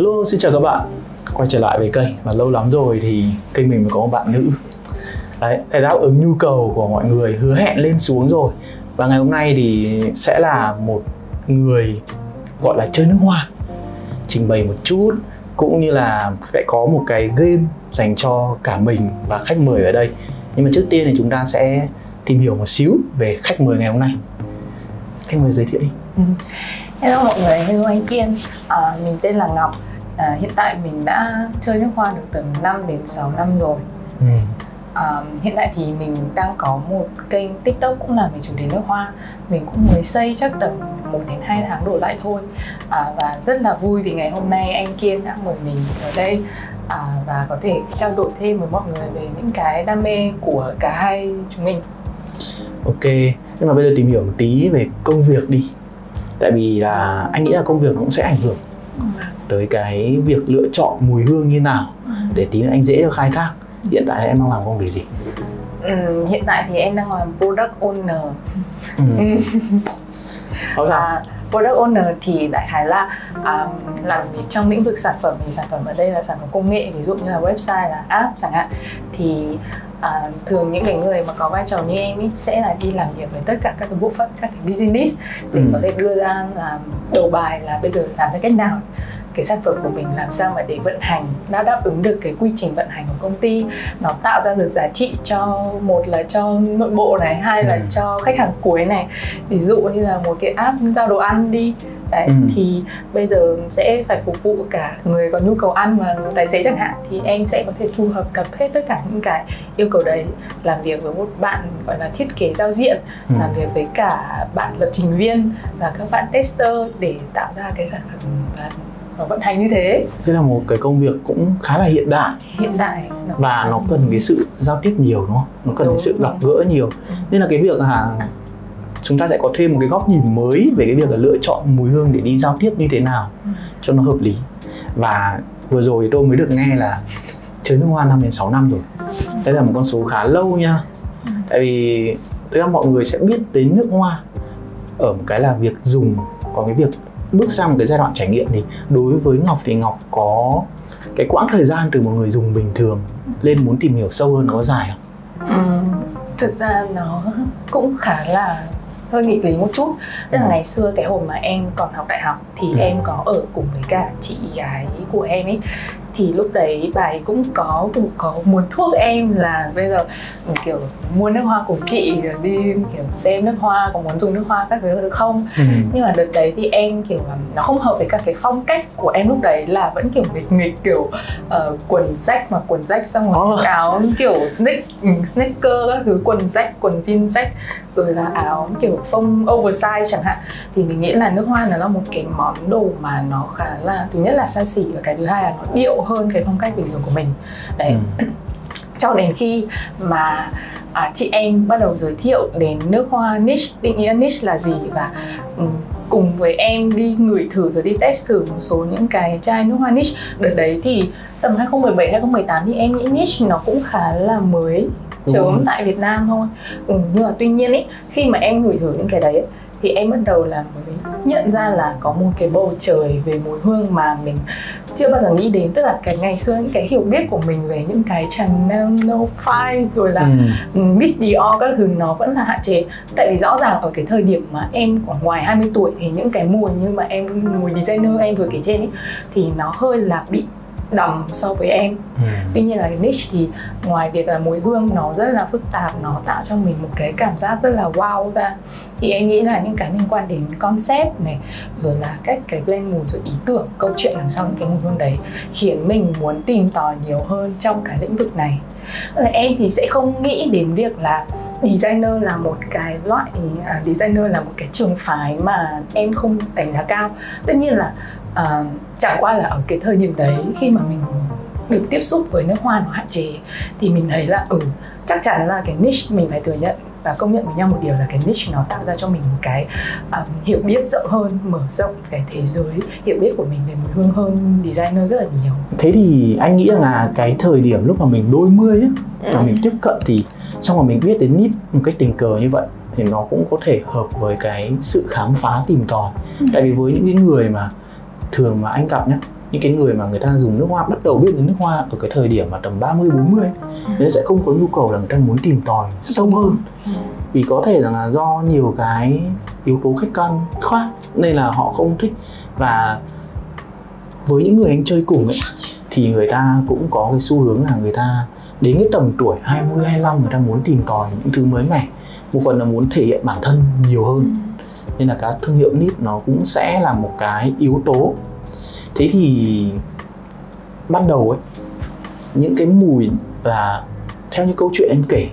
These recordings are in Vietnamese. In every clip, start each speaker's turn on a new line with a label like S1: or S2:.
S1: Hello, xin chào các bạn. Quay trở lại với kênh Và lâu lắm rồi thì kênh mình mới có một bạn nữ. Đấy, để đáp ứng nhu cầu của mọi người hứa hẹn lên xuống rồi. Và ngày hôm nay thì sẽ là một người gọi là chơi nước hoa Trình bày một chút Cũng như là sẽ có một cái game dành cho cả mình và khách mời ở đây. Nhưng mà trước tiên thì chúng ta sẽ tìm hiểu một xíu về khách mời ngày hôm nay. Khách mời giới thiệu đi.
S2: Ừ. Hello mọi người, hello anh Kiên. À, Mình tên là Ngọc à, Hiện tại mình đã chơi nước hoa được tầm 5 đến 6 năm rồi.
S1: Ừ.
S2: à, Hiện tại thì mình đang có một kênh tiktok cũng là về chủ đề nước hoa. Mình cũng mới xây chắc tầm 1 đến 2 tháng đổ lại thôi. À, Và rất là vui vì ngày hôm nay anh Kiên đã mời mình ở đây. À, Và có thể trao đổi thêm với mọi người về những cái đam mê của cả hai chúng mình.
S1: Ok, nhưng mà bây giờ tìm hiểu một tí về công việc đi. Tại vì là anh nghĩ là công việc nó cũng sẽ ảnh hưởng tới cái việc lựa chọn mùi hương như nào để tí nữa anh dễ cho khai thác Hiện tại em đang làm công việc gì?
S2: ừ, Hiện tại thì em đang làm product owner
S1: Ừ.
S2: À, product owner thì đại khái là à, làm việc trong lĩnh vực sản phẩm thì sản phẩm ở đây là sản phẩm công nghệ ví dụ như là website là app chẳng hạn thì à, thường những cái người mà có vai trò như em ý sẽ là đi làm việc với tất cả các cái bộ phận các cái business để
S1: Ừ.
S2: có thể đưa ra làm đầu bài là bây giờ làm theo cách nào cái sản phẩm của mình làm sao mà để vận hành nó đáp ứng được cái quy trình vận hành của công ty nó tạo ra được giá trị cho một là cho nội bộ này hai là
S1: Ừ.
S2: cho khách hàng cuối này ví dụ như là một cái app giao đồ ăn đi đấy
S1: Ừ.
S2: thì bây giờ sẽ phải phục vụ cả người có nhu cầu ăn và tài xế chẳng hạn thì em sẽ có thể thu hợp cập hết tất cả những cái yêu cầu đấy làm việc với một bạn gọi là thiết kế giao diện
S1: Ừ.
S2: làm việc với cả bạn lập trình viên và các bạn tester để tạo ra cái sản phẩm và vận hành như thế.
S1: Thế là một cái công việc cũng khá là hiện đại.
S2: Hiện tại
S1: và nó cần cái sự giao tiếp nhiều đúng không? Nó cần
S2: Đúng
S1: cái sự gặp gỡ nhiều. Nên là cái việc là chúng ta sẽ có thêm một cái góc nhìn mới về cái việc là lựa chọn mùi hương để đi giao tiếp như thế nào
S2: Ừ.
S1: cho nó hợp lý. Và vừa rồi tôi mới được nghe là chơi nước hoa 5 đến 6 năm rồi. Đây là một con số khá lâu nha. Tại vì tôi rằng mọi người sẽ biết đến nước hoa ở một cái là việc dùng còn cái việc bước sang một cái giai đoạn trải nghiệm thì đối với Ngọc thì Ngọc có cái quãng thời gian từ một người dùng bình thường lên muốn tìm hiểu sâu hơn nó có dài không?
S2: Ừm, thực ra nó cũng khá là hơi nghịch lý một chút tức là
S1: Ừ.
S2: ngày xưa cái hồi mà em còn học đại học thì
S1: Ừ.
S2: em có ở cùng với cả chị gái của em ấy thì lúc đấy bà ấy cũng có cũng có muốn thuốc em là bây giờ kiểu mua nước hoa cùng chị rồi đi kiểu xem nước hoa có muốn dùng nước hoa các thứ không. Nhưng mà đợt đấy thì em kiểu nó không hợp với cả cái phong cách của em lúc đấy là vẫn kiểu nghịch nghịch kiểu ờ, quần rách mà quần rách xong rồi
S1: Oh.
S2: áo kiểu sneak, ừ, sneaker các thứ quần rách quần jean rách rồi là áo kiểu phông oversize chẳng hạn. Thì mình nghĩ là nước hoa nó là một cái món đồ mà nó khá là thứ nhất là xa xỉ và cái thứ hai là nó điệu hơn cái phong cách bình thường của mình đấy
S1: Ừ.
S2: cho đến khi mà à, chị em bắt đầu giới thiệu đến nước hoa niche định nghĩa niche là gì và ừ, cùng với em đi ngửi thử rồi đi test thử một số những cái chai nước hoa niche đợt đấy thì tầm 2017 2018 thì em nghĩ niche nó cũng khá là mới
S1: rồi.
S2: tại Việt Nam thôi ừ, nhưng mà tuy nhiên ấy khi mà em ngửi thử những cái đấy ấy, thì em bắt đầu là mới nhận ra là có một cái bầu trời về mùi hương mà mình chưa bao giờ nghĩ đến tức là cái ngày xưa những cái hiểu biết của mình về những cái Chanel No Fine rồi là
S1: Ừ.
S2: Miss Dior các thứ nó vẫn là hạn chế tại vì rõ ràng ở cái thời điểm mà em khoảng ngoài 20 tuổi thì những cái mùi như mà em mùi designer em vừa kể trên ấy thì nó hơi là bị đầm so với em.
S1: Ừ.
S2: tuy nhiên là niche thì ngoài việc là mùi hương nó rất là phức tạp nó tạo cho mình một cái cảm giác rất là wow ra thì em nghĩ là những cái liên quan đến concept này rồi là cách cái blend mùi rồi ý tưởng câu chuyện đằng sau những cái mùi hương đấy khiến mình muốn tìm tòi nhiều hơn trong cái lĩnh vực này. Là em thì sẽ không nghĩ đến việc là designer là một cái loại à, designer là một cái trường phái mà em không đánh giá cao. Tất nhiên là à, chẳng qua là ở cái thời điểm đấy khi mà mình được tiếp xúc với nước hoa nó hạn chế thì mình thấy là ừ chắc chắn là cái niche mình phải thừa nhận và công nhận với nhau một điều là cái niche nó tạo ra cho mình một cái um, hiểu biết rộng hơn mở rộng cái thế giới hiểu biết của mình về mùi hương hơn designer rất là nhiều.
S1: Thế thì anh nghĩ rằng là cái thời điểm lúc mà mình đôi mươi ấy, mà mình tiếp cận thì xong rồi mình biết đến nít một cách tình cờ như vậy thì nó cũng có thể hợp với cái sự khám phá tìm tòi.
S2: Ừ.
S1: tại vì với những cái người mà thường mà anh gặp nhá, những cái người mà người ta dùng nước hoa, bắt đầu biết đến nước hoa ở cái thời điểm mà tầm 30 40 người ta sẽ không có nhu cầu là người ta muốn tìm tòi sâu hơn. Vì có thể rằng là do nhiều cái yếu tố khách quan khác nên là họ không thích. Và với những người anh chơi cùng ấy, thì người ta cũng có cái xu hướng là người ta đến cái tầm tuổi 20 25 người ta muốn tìm tòi những thứ mới mẻ. Một phần là muốn thể hiện bản thân nhiều hơn nên là cái thương hiệu nít nó cũng sẽ là một cái yếu tố. Thế thì ban đầu ấy những cái mùi là theo như câu chuyện em kể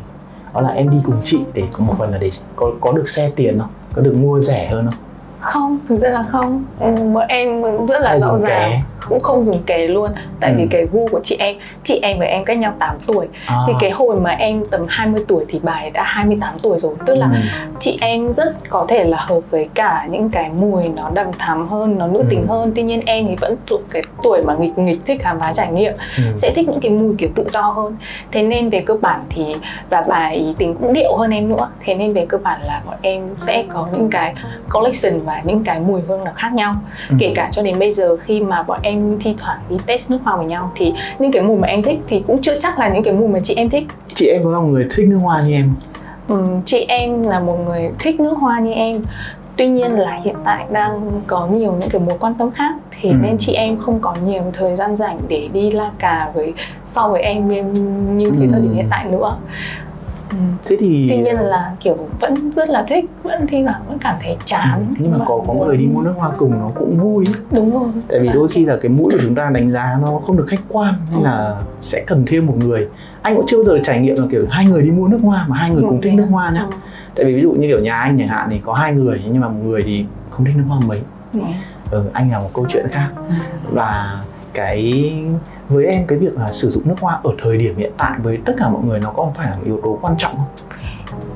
S1: đó là em đi cùng chị để có một phần là để có có được xe tiền không? Có được mua rẻ hơn không?
S2: Không thực ra là không. Ừ, bọn em rất là
S1: Hay
S2: rõ ràng? Cũng không dùng ké luôn. Tại vì
S1: Ừ.
S2: cái gu của chị em chị em và em cách nhau 8 tuổi.
S1: À,
S2: thì cái hồi mà em tầm 20 tuổi thì bà ấy đã 28 tuổi rồi. Tức là
S1: ừ,
S2: chị em rất có thể là hợp với cả những cái mùi nó đầm thắm hơn nó nữ tính
S1: Ừ.
S2: hơn. Tuy nhiên em thì vẫn thuộc cái tuổi mà nghịch nghịch thích khám phá trải nghiệm.
S1: Ừ.
S2: sẽ thích những cái mùi kiểu tự do hơn. Thế nên về cơ bản thì và bà ấy tính cũng điệu hơn em nữa. Thế nên về cơ bản là bọn em sẽ có những cái collection và những cái mùi hương nó khác nhau.
S1: Ừ.
S2: kể cả cho đến bây giờ khi mà bọn em thi thoảng đi test nước hoa với nhau. Thì những cái mùi mà em thích thì cũng chưa chắc là những cái mùi mà chị em thích.
S1: Chị em có là một người thích nước hoa như em
S2: Ừm, chị em là một người thích nước hoa như em. Tuy nhiên là hiện tại đang có nhiều những cái mối quan tâm khác thì
S1: Ừ.
S2: nên chị em không có nhiều thời gian rảnh để đi la cà với so với em như, như cái
S1: Ừ.
S2: thời điểm hiện tại nữa Ừm,
S1: thế thì
S2: tuy nhiên là kiểu vẫn rất là thích vẫn thi thoảng vẫn cảm thấy chán.
S1: Nhưng mà có có người đi mua nước hoa cùng nó cũng vui. Ấy.
S2: đúng rồi.
S1: Tại vì đôi khi là cái mũi của chúng ta đánh giá nó không được khách quan nên là sẽ cần thêm một người. Anh cũng chưa bao giờ trải nghiệm là kiểu hai người đi mua nước hoa mà hai người cùng thích nước hoa nhá.
S2: Ừ.
S1: tại vì ví dụ như kiểu nhà anh chẳng hạn thì có hai người nhưng mà một người thì không thích nước hoa mấy.
S2: Ừ.
S1: ừ, anh là một câu chuyện khác. Và cái với em cái việc là sử dụng nước hoa ở thời điểm hiện tại với tất cả mọi người nó có phải là một yếu tố quan trọng không?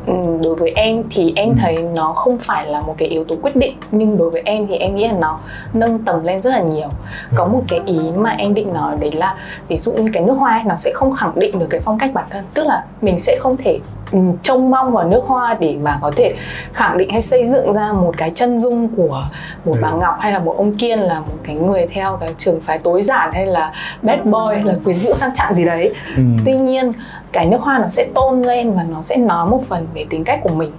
S2: Ừ, đối với em thì em
S1: Ừ.
S2: thấy nó không phải là một cái yếu tố quyết định nhưng đối với em thì em nghĩ là nó nâng tầm lên rất là nhiều. Có một cái ý mà em định nói đấy là ví dụ như cái nước hoa ấy, nó sẽ không khẳng định được cái phong cách bản thân. Tức là mình sẽ không thể ừ, trông mong vào nước hoa để mà có thể khẳng định hay xây dựng ra một cái chân dung của một bà
S1: Ừ.
S2: Ngọc hay là một ông Kiên là một cái người theo cái trường phái tối giản hay là bad boy hay là quyến rũ sang trọng gì đấy
S1: ừ.
S2: tuy nhiên cái nước hoa nó sẽ tôn lên và nó sẽ nói một phần về tính cách của mình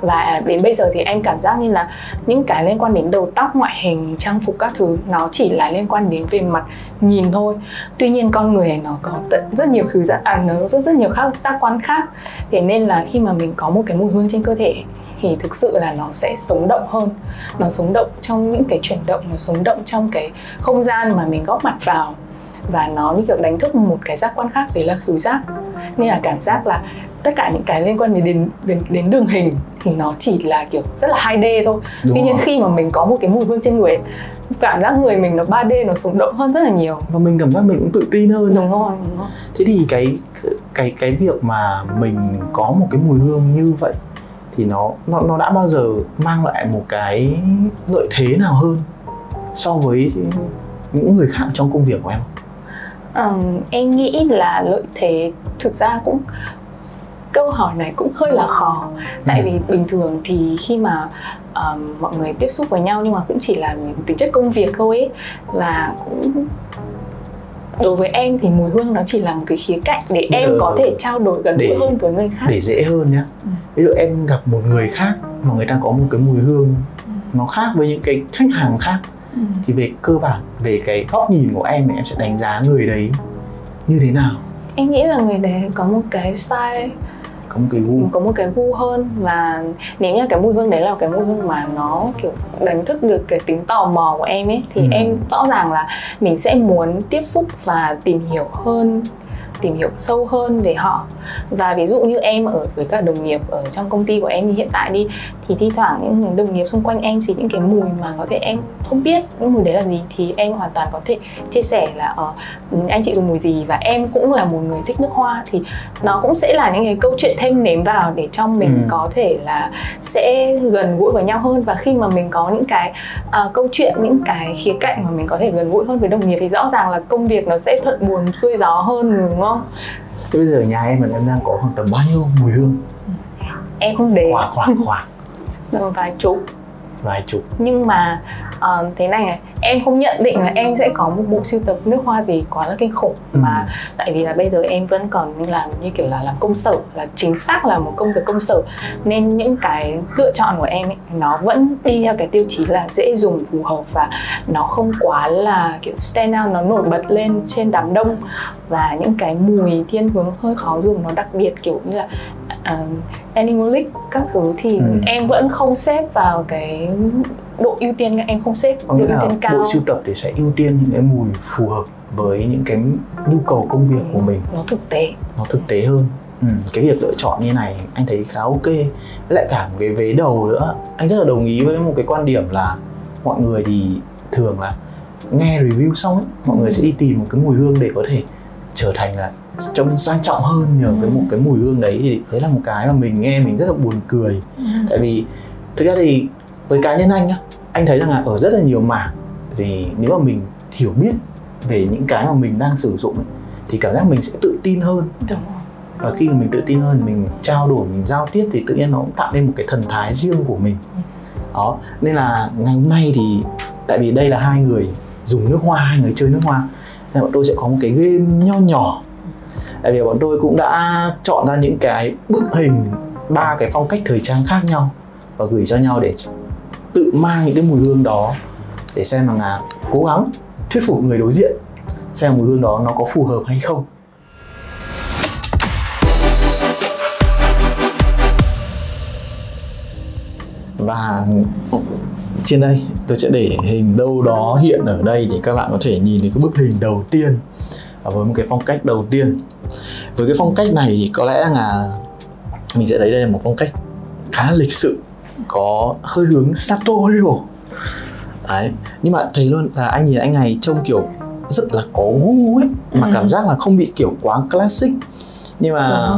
S2: và đến bây giờ thì em cảm giác như là những cái liên quan đến đầu tóc ngoại hình trang phục các thứ nó chỉ là liên quan đến về mặt nhìn thôi. Tuy nhiên con người nó có tận rất nhiều khứ giác à, nó rất rất nhiều khác giác quan khác. Thế nên là khi mà mình có một cái mùi hương trên cơ thể thì thực sự là nó sẽ sống động hơn. Nó sống động trong những cái chuyển động nó sống động trong cái không gian mà mình góp mặt vào. Và nó như kiểu đánh thức một cái giác quan khác đấy là khứu giác. Nên là cảm giác là tất cả những cái liên quan đến đến, đến, đến đường hình thì nó chỉ là kiểu rất là 2D thôi.
S1: Đúng
S2: tuy nhiên
S1: rồi.
S2: khi mà mình có một cái mùi hương trên người cảm giác người mình nó 3D nó sống động hơn rất là nhiều.
S1: Và mình cảm giác mình cũng tự tin hơn.
S2: Đúng rồi đúng rồi.
S1: Thế thì cái cái cái việc mà mình có một cái mùi hương như vậy thì nó nó nó đã bao giờ mang lại một cái lợi thế nào hơn so với những người khác trong công việc của em?
S2: Ừm, em nghĩ là lợi thế thực ra cũng câu hỏi này cũng hơi là khó tại
S1: Ừ.
S2: vì bình thường thì khi mà ờm, mọi người tiếp xúc với nhau nhưng mà cũng chỉ là tính chất công việc thôi ấy và cũng đối với em thì mùi hương nó chỉ là một cái khía cạnh để em
S1: giờ
S2: có thể trao đổi gần gũi hơn với người khác
S1: để dễ hơn nhá
S2: Ừ.
S1: ví dụ em gặp một người khác mà người ta có một cái mùi hương nó khác với những cái khách hàng khác
S2: Ừ.
S1: thì về cơ bản về cái góc nhìn của em thì em sẽ đánh giá người đấy như thế nào
S2: em nghĩ là người đấy có một cái style
S1: có một cái gu
S2: có một cái gu hơn và nếu như cái mùi hương đấy là cái mùi hương mà nó kiểu đánh thức được cái tính tò mò của em ấy thì
S1: Ừ.
S2: em rõ ràng là mình sẽ muốn tiếp xúc và tìm hiểu hơn tìm hiểu sâu hơn về họ. Và ví dụ như em ở với các đồng nghiệp ở trong công ty của em như hiện tại đi thì thi thoảng những đồng nghiệp xung quanh em chỉ những cái mùi mà có thể em không biết những mùi đấy là gì thì em hoàn toàn có thể chia sẻ là ở anh chị dùng mùi gì. Và em cũng là một người thích nước hoa thì nó cũng sẽ là những cái câu chuyện thêm nếm vào để cho mình
S1: Ừ.
S2: có thể là sẽ gần gũi với nhau hơn. Và khi mà mình có những cái à, câu chuyện những cái khía cạnh mà mình có thể gần gũi hơn với đồng nghiệp thì rõ ràng là công việc nó sẽ thuận buồm xuôi gió hơn đúng không
S1: thế bây giờ nhà em là em đang có khoảng tầm bao nhiêu mùi hương?
S2: Em không để.
S1: Khoảng khoảng khoảng.
S2: Vài chục.
S1: Vài chục.
S2: Nhưng mà uh, thế này này em không nhận định là em sẽ có một bộ sưu tập nước hoa gì quá là kinh khủng
S1: Ừ.
S2: mà tại vì là bây giờ em vẫn còn làm như kiểu là làm công sở là chính xác là một công việc công sở nên những cái lựa chọn của em ấy, nó vẫn đi theo cái tiêu chí là dễ dùng phù hợp và nó không quá là kiểu stand out nó nổi bật lên trên đám đông và những cái mùi thiên hướng hơi khó dùng nó đặc biệt kiểu như là uh, animalic các thứ thì
S1: Ừ.
S2: em vẫn không xếp vào cái độ ưu tiên em không xếp
S1: có
S2: độ
S1: nghĩa
S2: ưu tiên cao.
S1: bộ sưu tập thì sẽ ưu tiên những cái mùi phù hợp với những cái nhu cầu công việc của mình.
S2: Nó thực tế.
S1: Nó thực tế hơn. Ừ, cái việc lựa chọn như này anh thấy khá ok. Với lại cả một cái vế đầu nữa. Anh rất là đồng ý với một cái quan điểm là mọi người thì thường là nghe review xong ấy, mọi người sẽ đi tìm một cái mùi hương để có thể trở thành là trông sang trọng hơn nhờ cái một cái mùi hương đấy. Thì đấy là một cái mà mình nghe mình rất là buồn cười. Tại vì thực ra thì với cá nhân anh nhá anh thấy rằng là ở rất là nhiều mảng thì nếu mà mình hiểu biết về những cái mà mình đang sử dụng ấy, thì cảm giác mình sẽ tự tin hơn.
S2: Đúng rồi.
S1: Và khi mà mình tự tin hơn mình trao đổi mình giao tiếp thì tự nhiên nó cũng tạo nên một cái thần thái riêng của mình. Đó nên là ngày hôm nay thì tại vì đây là hai người dùng nước hoa hai người chơi nước hoa nên bọn tôi sẽ có một cái game nho nhỏ. Tại vì bọn tôi cũng đã chọn ra những cái bức hình ba cái phong cách thời trang khác nhau và gửi cho nhau để tự mang những cái mùi hương đó để xem rằng là cố gắng thuyết phục người đối diện xem mùi hương đó nó có phù hợp hay không. Và trên đây tôi sẽ để hình đâu đó hiện ở đây để các bạn có thể nhìn thấy cái bức hình đầu tiên với một cái phong cách đầu tiên. Với cái phong cách này thì có lẽ là mình sẽ thấy đây là một phong cách khá lịch sự có hơi hướng sartorial đấy nhưng mà thấy luôn là anh nhìn anh này trông kiểu rất là có gu ấy mà
S2: Ừ.
S1: cảm giác là không bị kiểu quá classic nhưng mà.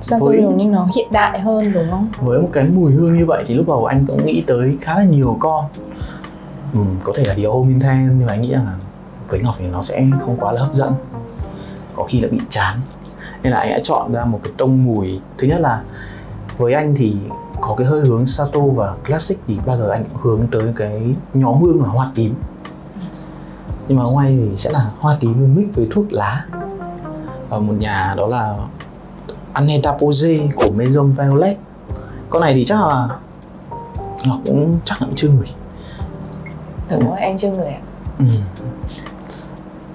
S2: Sao
S1: với-
S2: nhưng nó hiện đại hơn đúng không?
S1: với một cái mùi hương như vậy thì lúc đầu anh cũng nghĩ tới khá là nhiều con ừ, có thể là Dior Homme Ten nhưng mà anh nghĩ là với Ngọc thì nó sẽ không quá là hấp dẫn có khi là bị chán nên là anh đã chọn ra một cái tông mùi thứ nhất là với anh thì có cái hơi hướng Sato và Classic thì bao giờ anh cũng hướng tới cái nhóm hương là hoa tím. Nhưng mà nay thì sẽ là hoa tím với mix với thuốc lá. Và một nhà đó là Aneta Pose của Maison Violet. Con này thì chắc là Ngọc cũng chắc là cũng chưa ngửi.
S2: Đúng rồi, em chưa người ạ.
S1: ừ.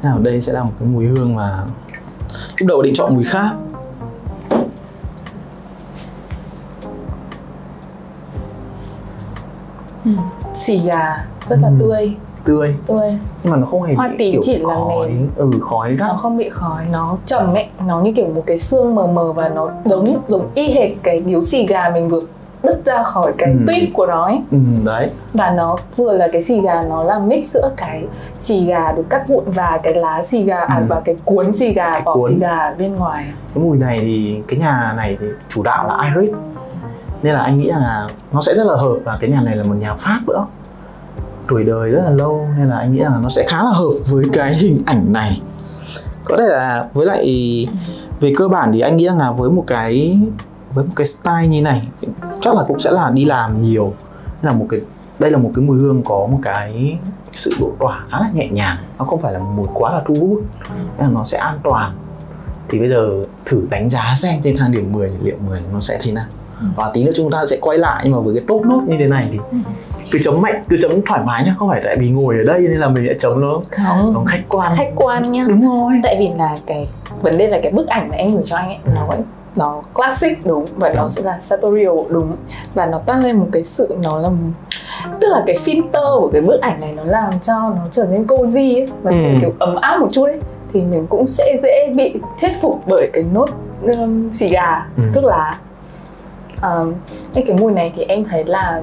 S1: nào đây sẽ là một cái mùi hương mà lúc đầu định chọn mùi khác
S2: Xì gà rất là
S1: Ừ.
S2: tươi,
S1: tươi
S2: tươi.
S1: nhưng mà nó không hề
S2: Hoa
S1: bị
S2: tím
S1: kiểu
S2: chỉ là
S1: khói
S2: nền.
S1: ừ khói gắt
S2: Nó không bị khói, nó trầm ấy, nó như kiểu một cái xương mờ mờ và nó giống giống y hệt cái điếu xì gà mình vừa đứt ra khỏi cái
S1: Ừ.
S2: tuyếp của nó ấy.
S1: ừ, đấy
S2: và nó vừa là cái xì gà nó là mix giữa cái xì gà được cắt vụn và cái lá xì gà à
S1: Ừ.
S2: và cái cuốn xì gà
S1: Cái
S2: vỏ
S1: cuốn.
S2: xì gà bên ngoài
S1: cái mùi này thì cái nhà này thì chủ đạo là Iris nên là anh nghĩ là nó sẽ rất là hợp và cái nhà này là một nhà Pháp nữa. Tuổi đời rất là lâu, nên là anh nghĩ là nó sẽ khá là hợp với cái hình ảnh này. Có thể là với lại về cơ bản thì anh nghĩ rằng là với một cái, với một cái style như này, chắc là cũng sẽ là đi làm nhiều. Nên là một cái, đây là một cái mùi hương có một cái sự độ tỏa khá là nhẹ nhàng. Nó không phải là một mùi quá là thu hút, nên là nó sẽ an toàn. Thì bây giờ thử đánh giá xem trên thang điểm 10 liệu 10 nó sẽ thế nào và tí nữa chúng ta sẽ quay lại nhưng mà với cái top nốt như thế này thì cứ chấm mạnh cứ chấm thoải mái nhá không phải tại vì ngồi ở đây nên là mình sẽ chấm nó
S2: không.
S1: nó khách quan.
S2: Khách quan nhá.
S1: Đúng rồi.
S2: Tại vì là cái vấn đề là cái bức ảnh mà em gửi cho anh ấy nó vẫn nó classic đúng và nó
S1: Đúng.
S2: sẽ là sartorial đúng. Và nó toát lên một cái sự nó là tức là cái filter của cái bức ảnh này nó làm cho nó trở nên cozy ấy và
S1: Ừ.
S2: kiểu ấm áp một chút ấy thì mình cũng sẽ dễ bị thuyết phục bởi cái nốt um, xì gà.
S1: Ừ.
S2: thuốc lá um, cái cái mùi này thì em thấy là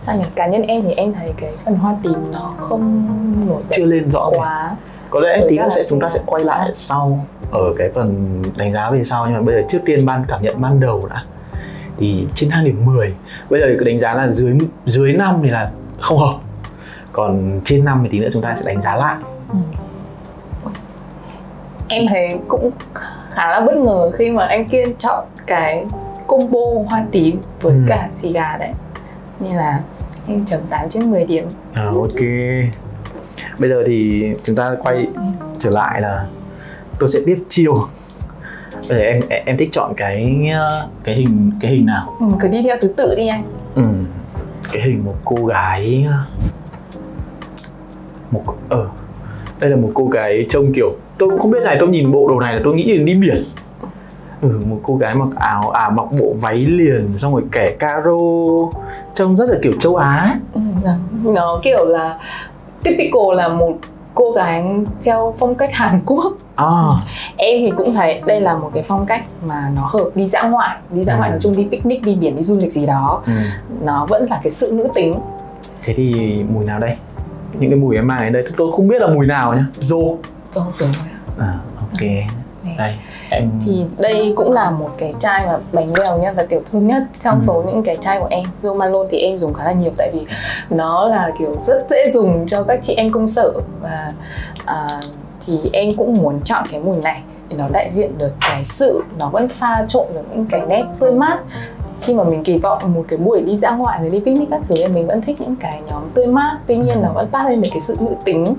S2: sao nhỉ? Cá nhân em thì em thấy cái phần hoa tím nó không nổi bật
S1: chưa lên rõ
S2: quá.
S1: Có lẽ
S2: Với
S1: tí nữa sẽ chúng ta sẽ quay lại sau ở cái phần đánh giá về sau. Nhưng mà bây giờ trước tiên ban cảm nhận ban đầu đã. Thì trên thang điểm 10 bây giờ đánh giá là dưới dưới 5 thì là không hợp. Còn trên 5 thì tí nữa chúng ta sẽ đánh giá lại.
S2: Ừ. em thấy cũng khá là bất ngờ khi mà anh kiên chọn cái combo hoa tím với
S1: Ừ.
S2: cả xì gà đấy. Nên là em chấm 8 trên 10 điểm.
S1: À, ok. Bây giờ thì chúng ta quay trở lại là tôi sẽ tiếp chiêu bây giờ em em thích chọn cái ờ, cái hình cái hình nào?
S2: Ừ, cứ đi theo thứ tự đi anh.
S1: Ừ. cái hình một cô gái ờ, một ờ đây là một cô gái trông kiểu tôi cũng không biết này tôi nhìn bộ đồ này là tôi nghĩ là đi biển ừ một cô gái mặc áo à mặc bộ váy liền xong rồi kẻ caro trông rất là kiểu châu á
S2: ừ, vâng. nó kiểu là typical là một cô gái theo phong cách Hàn Quốc.
S1: À.
S2: Em thì cũng thấy đây là một cái phong cách mà nó hợp đi dã ngoại đi dã
S1: Ừ.
S2: ngoại nói chung đi picnic đi biển đi du lịch gì đó.
S1: Ừ.
S2: nó vẫn là cái sự nữ tính.
S1: Thế thì mùi nào đây? Những cái mùi em mang đến đây tôi không biết là mùi nào nhá. Rô.
S2: Rồi, đúng rồi ạ.
S1: à ok đây em
S2: thì đây cũng là một cái chai mà bánh bèo nhất và tiểu thư nhất trong
S1: Ừ.
S2: số những cái chai của em. Zoom Malone thì em dùng khá là nhiều tại vì nó là kiểu rất dễ dùng cho các chị em công sở. Và à, thì em cũng muốn chọn cái mùi này để nó đại diện được cái sự nó vẫn pha trộn được những cái nét tươi mát. Khi mà mình kỳ vọng một cái buổi đi dã ngoại rồi đi picnic các thứ thì mình vẫn thích những cái nhóm tươi mát tuy nhiên nó vẫn toát lên được cái sự nữ tính.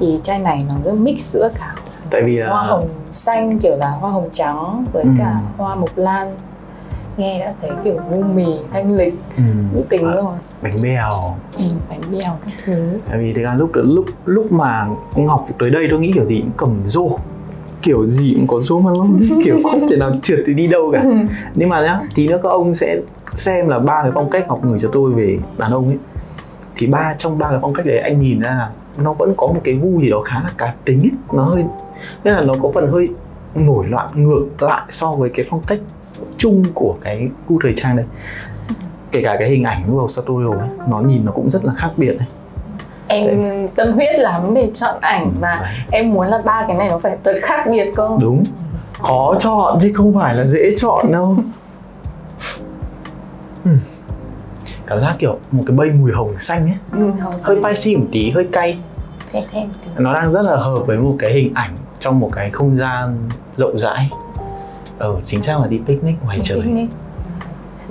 S2: Thì chai này nó rất mix giữa cả
S1: tại vì là
S2: hoa hồng xanh kiểu là hoa hồng trắng với
S1: Ừ.
S2: cả hoa mộc lan. Nghe đã thấy kiểu nhu mì thanh lịch
S1: ừ,
S2: nữ tính
S1: à,
S2: rồi
S1: bánh bèo.
S2: Ừ, bánh bèo các thứ.
S1: Tại vì thực ra lúc lúc lúc mà ngọc tới đây tôi nghĩ kiểu gì cũng cầm rô. Kiểu gì cũng có rô mà luôn kiểu không thể nào trượt thì đi đâu cả. Nhưng mà nhá tí nữa các ông sẽ xem là ba cái phong cách ngọc gửi cho tôi về đàn ông ấy thì ba trong ba cái phong cách đấy anh nhìn ra là nó vẫn có một cái gu gì đó khá là cá tính ấy. nó hơi nên là nó có phần hơi nổi loạn ngược lại so với cái phong cách chung của cái gu thời trang đây kể cả cái hình ảnh của Sartorial ấy nó nhìn nó cũng rất là khác biệt đấy
S2: em tâm huyết lắm để chọn ảnh và
S1: Đấy.
S2: em muốn là ba cái này nó phải thật khác biệt cơ
S1: đúng khó chọn chứ không phải là dễ chọn đâu Ừ. cảm giác kiểu một cái bay mùi hồng xanh ấy.
S2: Ừ, hồng
S1: hơi spicy một tí hơi cay.
S2: Thêm thêm tí.
S1: nó đang rất là hợp với một cái hình ảnh trong một cái không gian rộng rãi. Ờ chính xác là đi picnic ngoài trời.
S2: Picnic.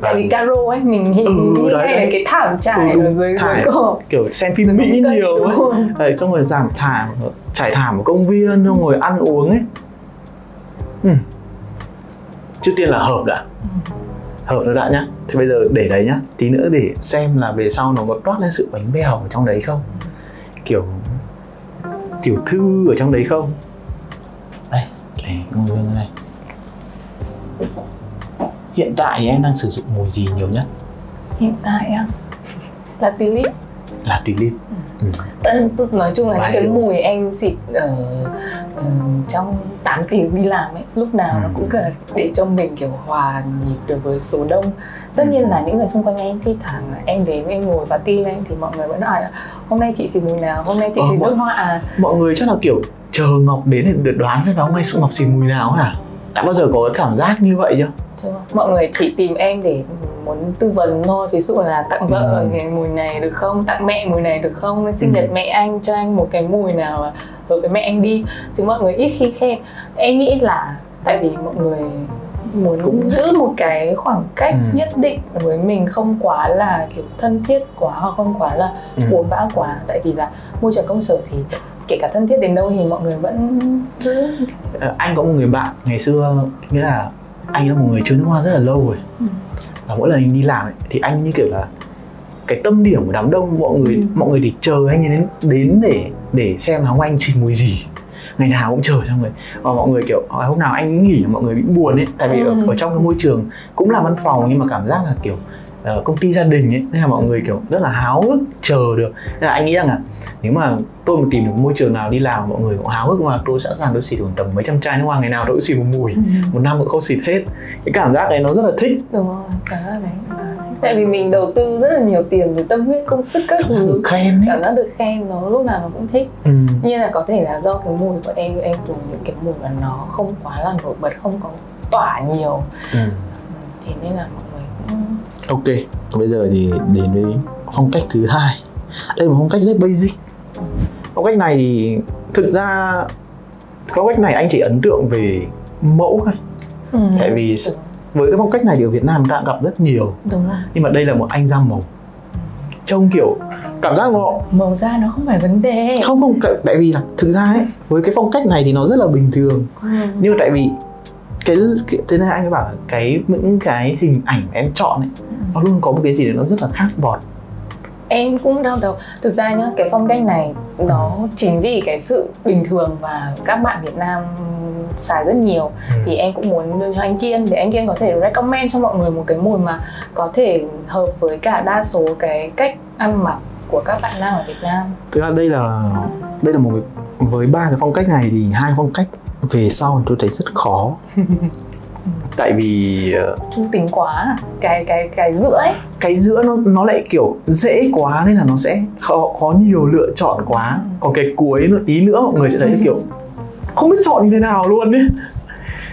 S2: Tại vì caro ấy mình nghĩ,
S1: Ừ, đấy, đấy.
S2: đến cái thảm trải
S1: Ừ,
S2: ở dưới cổ
S1: kiểu xem phim mỹ nhiều. ấy. Đấy, xong rồi giảm thảm trải thảm ở công viên xong rồi ăn uống ấy. Ừ. trước tiên là hợp đã hợp nó đã nhá. Thì bây giờ để đấy nhá. Tí nữa để xem là về sau nó có toát lên sự bánh bèo ở trong đấy không. Kiểu tiểu thư ở trong đấy không? Đây để ngồi gương này hiện tại thì em đang sử dụng mùi gì nhiều nhất?
S2: Hiện tại á? Là tulip
S1: là tùy lim ừ.
S2: Tân tức nói chung là những cái mùi em xịt ở ờ, trong 8 tiếng đi làm ấy lúc nào nó
S1: Ừ.
S2: cũng cả để cho mình kiểu hòa nhịp được với số đông. Tất
S1: Ừ.
S2: nhiên là những người xung quanh em thi thoảng là em đến em ngồi và tin em thì mọi người vẫn hỏi là hôm nay chị xịt mùi nào? Hôm nay chị
S1: Ờ,
S2: xịt
S1: mọi-
S2: nước hoa à?
S1: mọi người chắc là kiểu chờ ngọc đến để được đoán xem là hôm nay ngọc xịt mùi nào hả đã bao giờ có cái cảm giác như vậy chưa
S2: chưa mọi người chỉ tìm em để muốn tư vấn thôi ví dụ là tặng vợ
S1: Ừ.
S2: cái mùi này được không tặng mẹ mùi này được không sinh
S1: Ừ.
S2: nhật mẹ anh cho anh một cái mùi nào hợp với mẹ anh đi chứ mọi người ít khi khen em nghĩ là tại vì mọi người muốn
S1: Cũng-
S2: giữ một cái khoảng cách
S1: Ừ.
S2: nhất định với mình không quá là kiểu thân thiết quá hoặc không quá là
S1: Ừ.
S2: buồn bã quá tại vì là môi trường công sở thì kể cả thân thiết đến đâu thì mọi người vẫn giữ
S1: Ờ, anh có một người bạn ngày xưa nghĩa là anh là một người chơi nước hoa rất là lâu rồi
S2: Ừ.
S1: và mỗi lần anh đi làm ấy, thì anh như kiểu là cái tâm điểm của đám đông mọi người
S2: Ừ.
S1: mọi người thì chờ anh đến đến để để xem hôm anh xịt mùi gì ngày nào cũng chờ xong rồi và mọi người kiểu "Ờ, hôm nào anh nghỉ mọi người bị buồn ấy tại vì ở,
S2: Ừ.
S1: ở trong cái môi trường cũng là văn phòng nhưng mà cảm giác là kiểu ờ, công ty gia đình ấy nên là mọi người kiểu rất là háo hức chờ được. Nên là anh nghĩ rằng là nếu mà tôi mà tìm được môi trường nào đi làm mọi người cũng háo hức mà tôi sẵn sàng tôi xịt khoảng tầm mấy trăm chai nước hoa ngày nào tôi cũng xịt một mùi một năm cũng không xịt hết. Cái cảm giác đấy nó rất là thích.
S2: Đúng rồi cảm giác đấy cảm giác đấy. tại vì mình đầu tư rất là nhiều tiền về tâm huyết công sức các
S1: cảm
S2: thứ.
S1: được khen ấy.
S2: Cảm giác được khen nó lúc nào nó cũng thích.
S1: Ừ.
S2: nhưng là có thể là do cái mùi của em em dùng những cái mùi mà nó không quá là nổi bật không có tỏa nhiều.
S1: Ừ.
S2: Ừ, thế nên là mọi người cũng
S1: ok bây giờ thì đến với phong cách thứ hai. Đây là một phong cách rất basic. Phong cách này thì thực ra phong cách này anh chỉ ấn tượng về mẫu thôi.
S2: Ừ.
S1: Tại vì với cái phong cách này thì ở Việt Nam đã gặp rất nhiều.
S2: Đúng rồi.
S1: Nhưng mà đây là một anh da màu. Trông kiểu cảm giác nó
S2: màu da nó không phải vấn đề.
S1: Không không tại- tại vì là thực ra ấy với cái phong cách này thì nó rất là bình thường.
S2: Ừ.
S1: nhưng mà tại vì cái, cái thế nên anh mới bảo là cái những cái hình ảnh em chọn ấy nó luôn có một cái gì đấy nó rất là khác bọt.
S2: Em cũng đau đầu. Thực ra nhá cái phong cách này nó chính vì cái sự bình thường và các bạn Việt Nam xài rất nhiều. Thì em cũng muốn đưa cho anh Kiên để anh Kiên có thể recommend cho mọi người một cái mùi mà có thể hợp với cả đa số cái cách ăn mặc của các bạn nam ở Việt Nam.
S1: Thực ra đây là đây là một cái, với ba cái phong cách này thì hai phong cách về sau thì tôi thấy rất khó. Tại vì ờ,
S2: trung tính quá à? cái cái cái giữa ấy.
S1: Cái giữa nó nó lại kiểu dễ quá nên là nó sẽ khó, có nhiều lựa chọn quá. Còn cái cuối nữa tí nữa mọi người sẽ thấy kiểu không biết chọn như thế nào luôn ấy.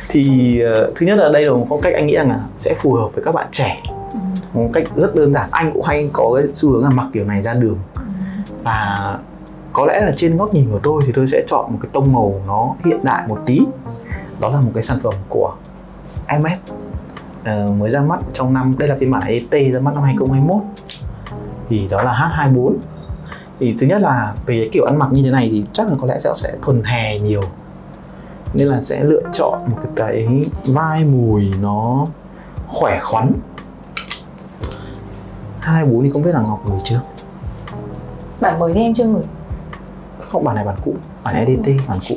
S1: Thì ờ, thứ nhất là đây là một phong cách anh nghĩ rằng là sẽ phù hợp với các bạn trẻ. Một cách rất đơn giản. Anh cũng hay có cái xu hướng là mặc kiểu này ra đường. Và có lẽ là trên góc nhìn của tôi thì tôi sẽ chọn một cái tông màu nó hiện đại một tí. Đó là một cái sản phẩm của MS uh, ờ, mới ra mắt trong năm đây là phiên bản ET ra mắt năm 2021 thì đó là H24 thì thứ nhất là về cái kiểu ăn mặc như thế này thì chắc là có lẽ sẽ sẽ thuần hè nhiều. Nên là sẽ lựa chọn một cái, vai mùi nó khỏe khoắn. H24 thì không biết là Ngọc gửi chưa?
S2: Bản mới thì em chưa gửi
S1: không bản này bản cũ bản EDT bản cũ.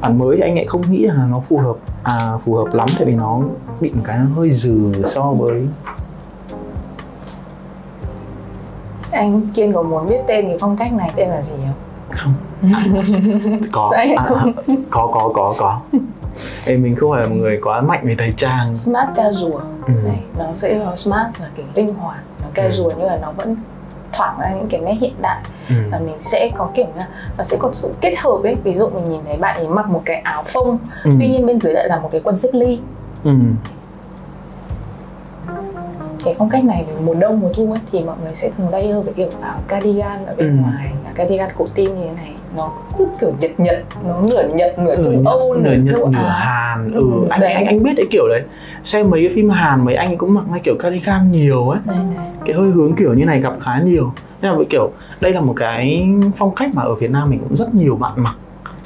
S1: Bản mới thì anh lại không nghĩ là nó phù hợp à phù hợp lắm tại vì nó bị một cái nó hơi dừ so với
S2: anh Kiên có muốn biết tên cái phong cách này tên là gì không?
S1: Không. Có. À, có có có có. Ê, mình không phải là một người quá mạnh về thời trang.
S2: Smart casual.
S1: Ừ.
S2: này nó sẽ nó smart là kiểu linh hoạt. Nó casual nhưng mà nó vẫn thoảng ra những cái nét hiện đại
S1: ừ.
S2: và mình sẽ có kiểu là nó sẽ có sự kết hợp ấy ví dụ mình nhìn thấy bạn ấy mặc một cái áo phông
S1: Ừ.
S2: tuy nhiên bên dưới lại là một cái quần xích ly
S1: Ừ.
S2: cái phong cách này về mùa đông mùa thu ấy thì mọi người sẽ thường layer với kiểu áo cardigan ở bên
S1: Ừ.
S2: ngoài là cardigan cổ tim như thế này. Nó cứ kiểu nhật nhật nó nửa nhật nửa châu
S1: Nửa
S2: âu nửa
S1: Nhật,
S2: châu
S1: nửa Hàn ừ,
S2: Ừ,
S1: anh,
S2: đấy.
S1: anh anh biết cái kiểu đấy. Xem mấy cái phim Hàn mấy anh cũng mặc cái kiểu cardigan nhiều ấy.
S2: Đây này
S1: cái hơi hướng kiểu như này gặp khá nhiều. Nên là với kiểu đây là một cái phong cách mà ở Việt Nam mình cũng rất nhiều bạn mặc.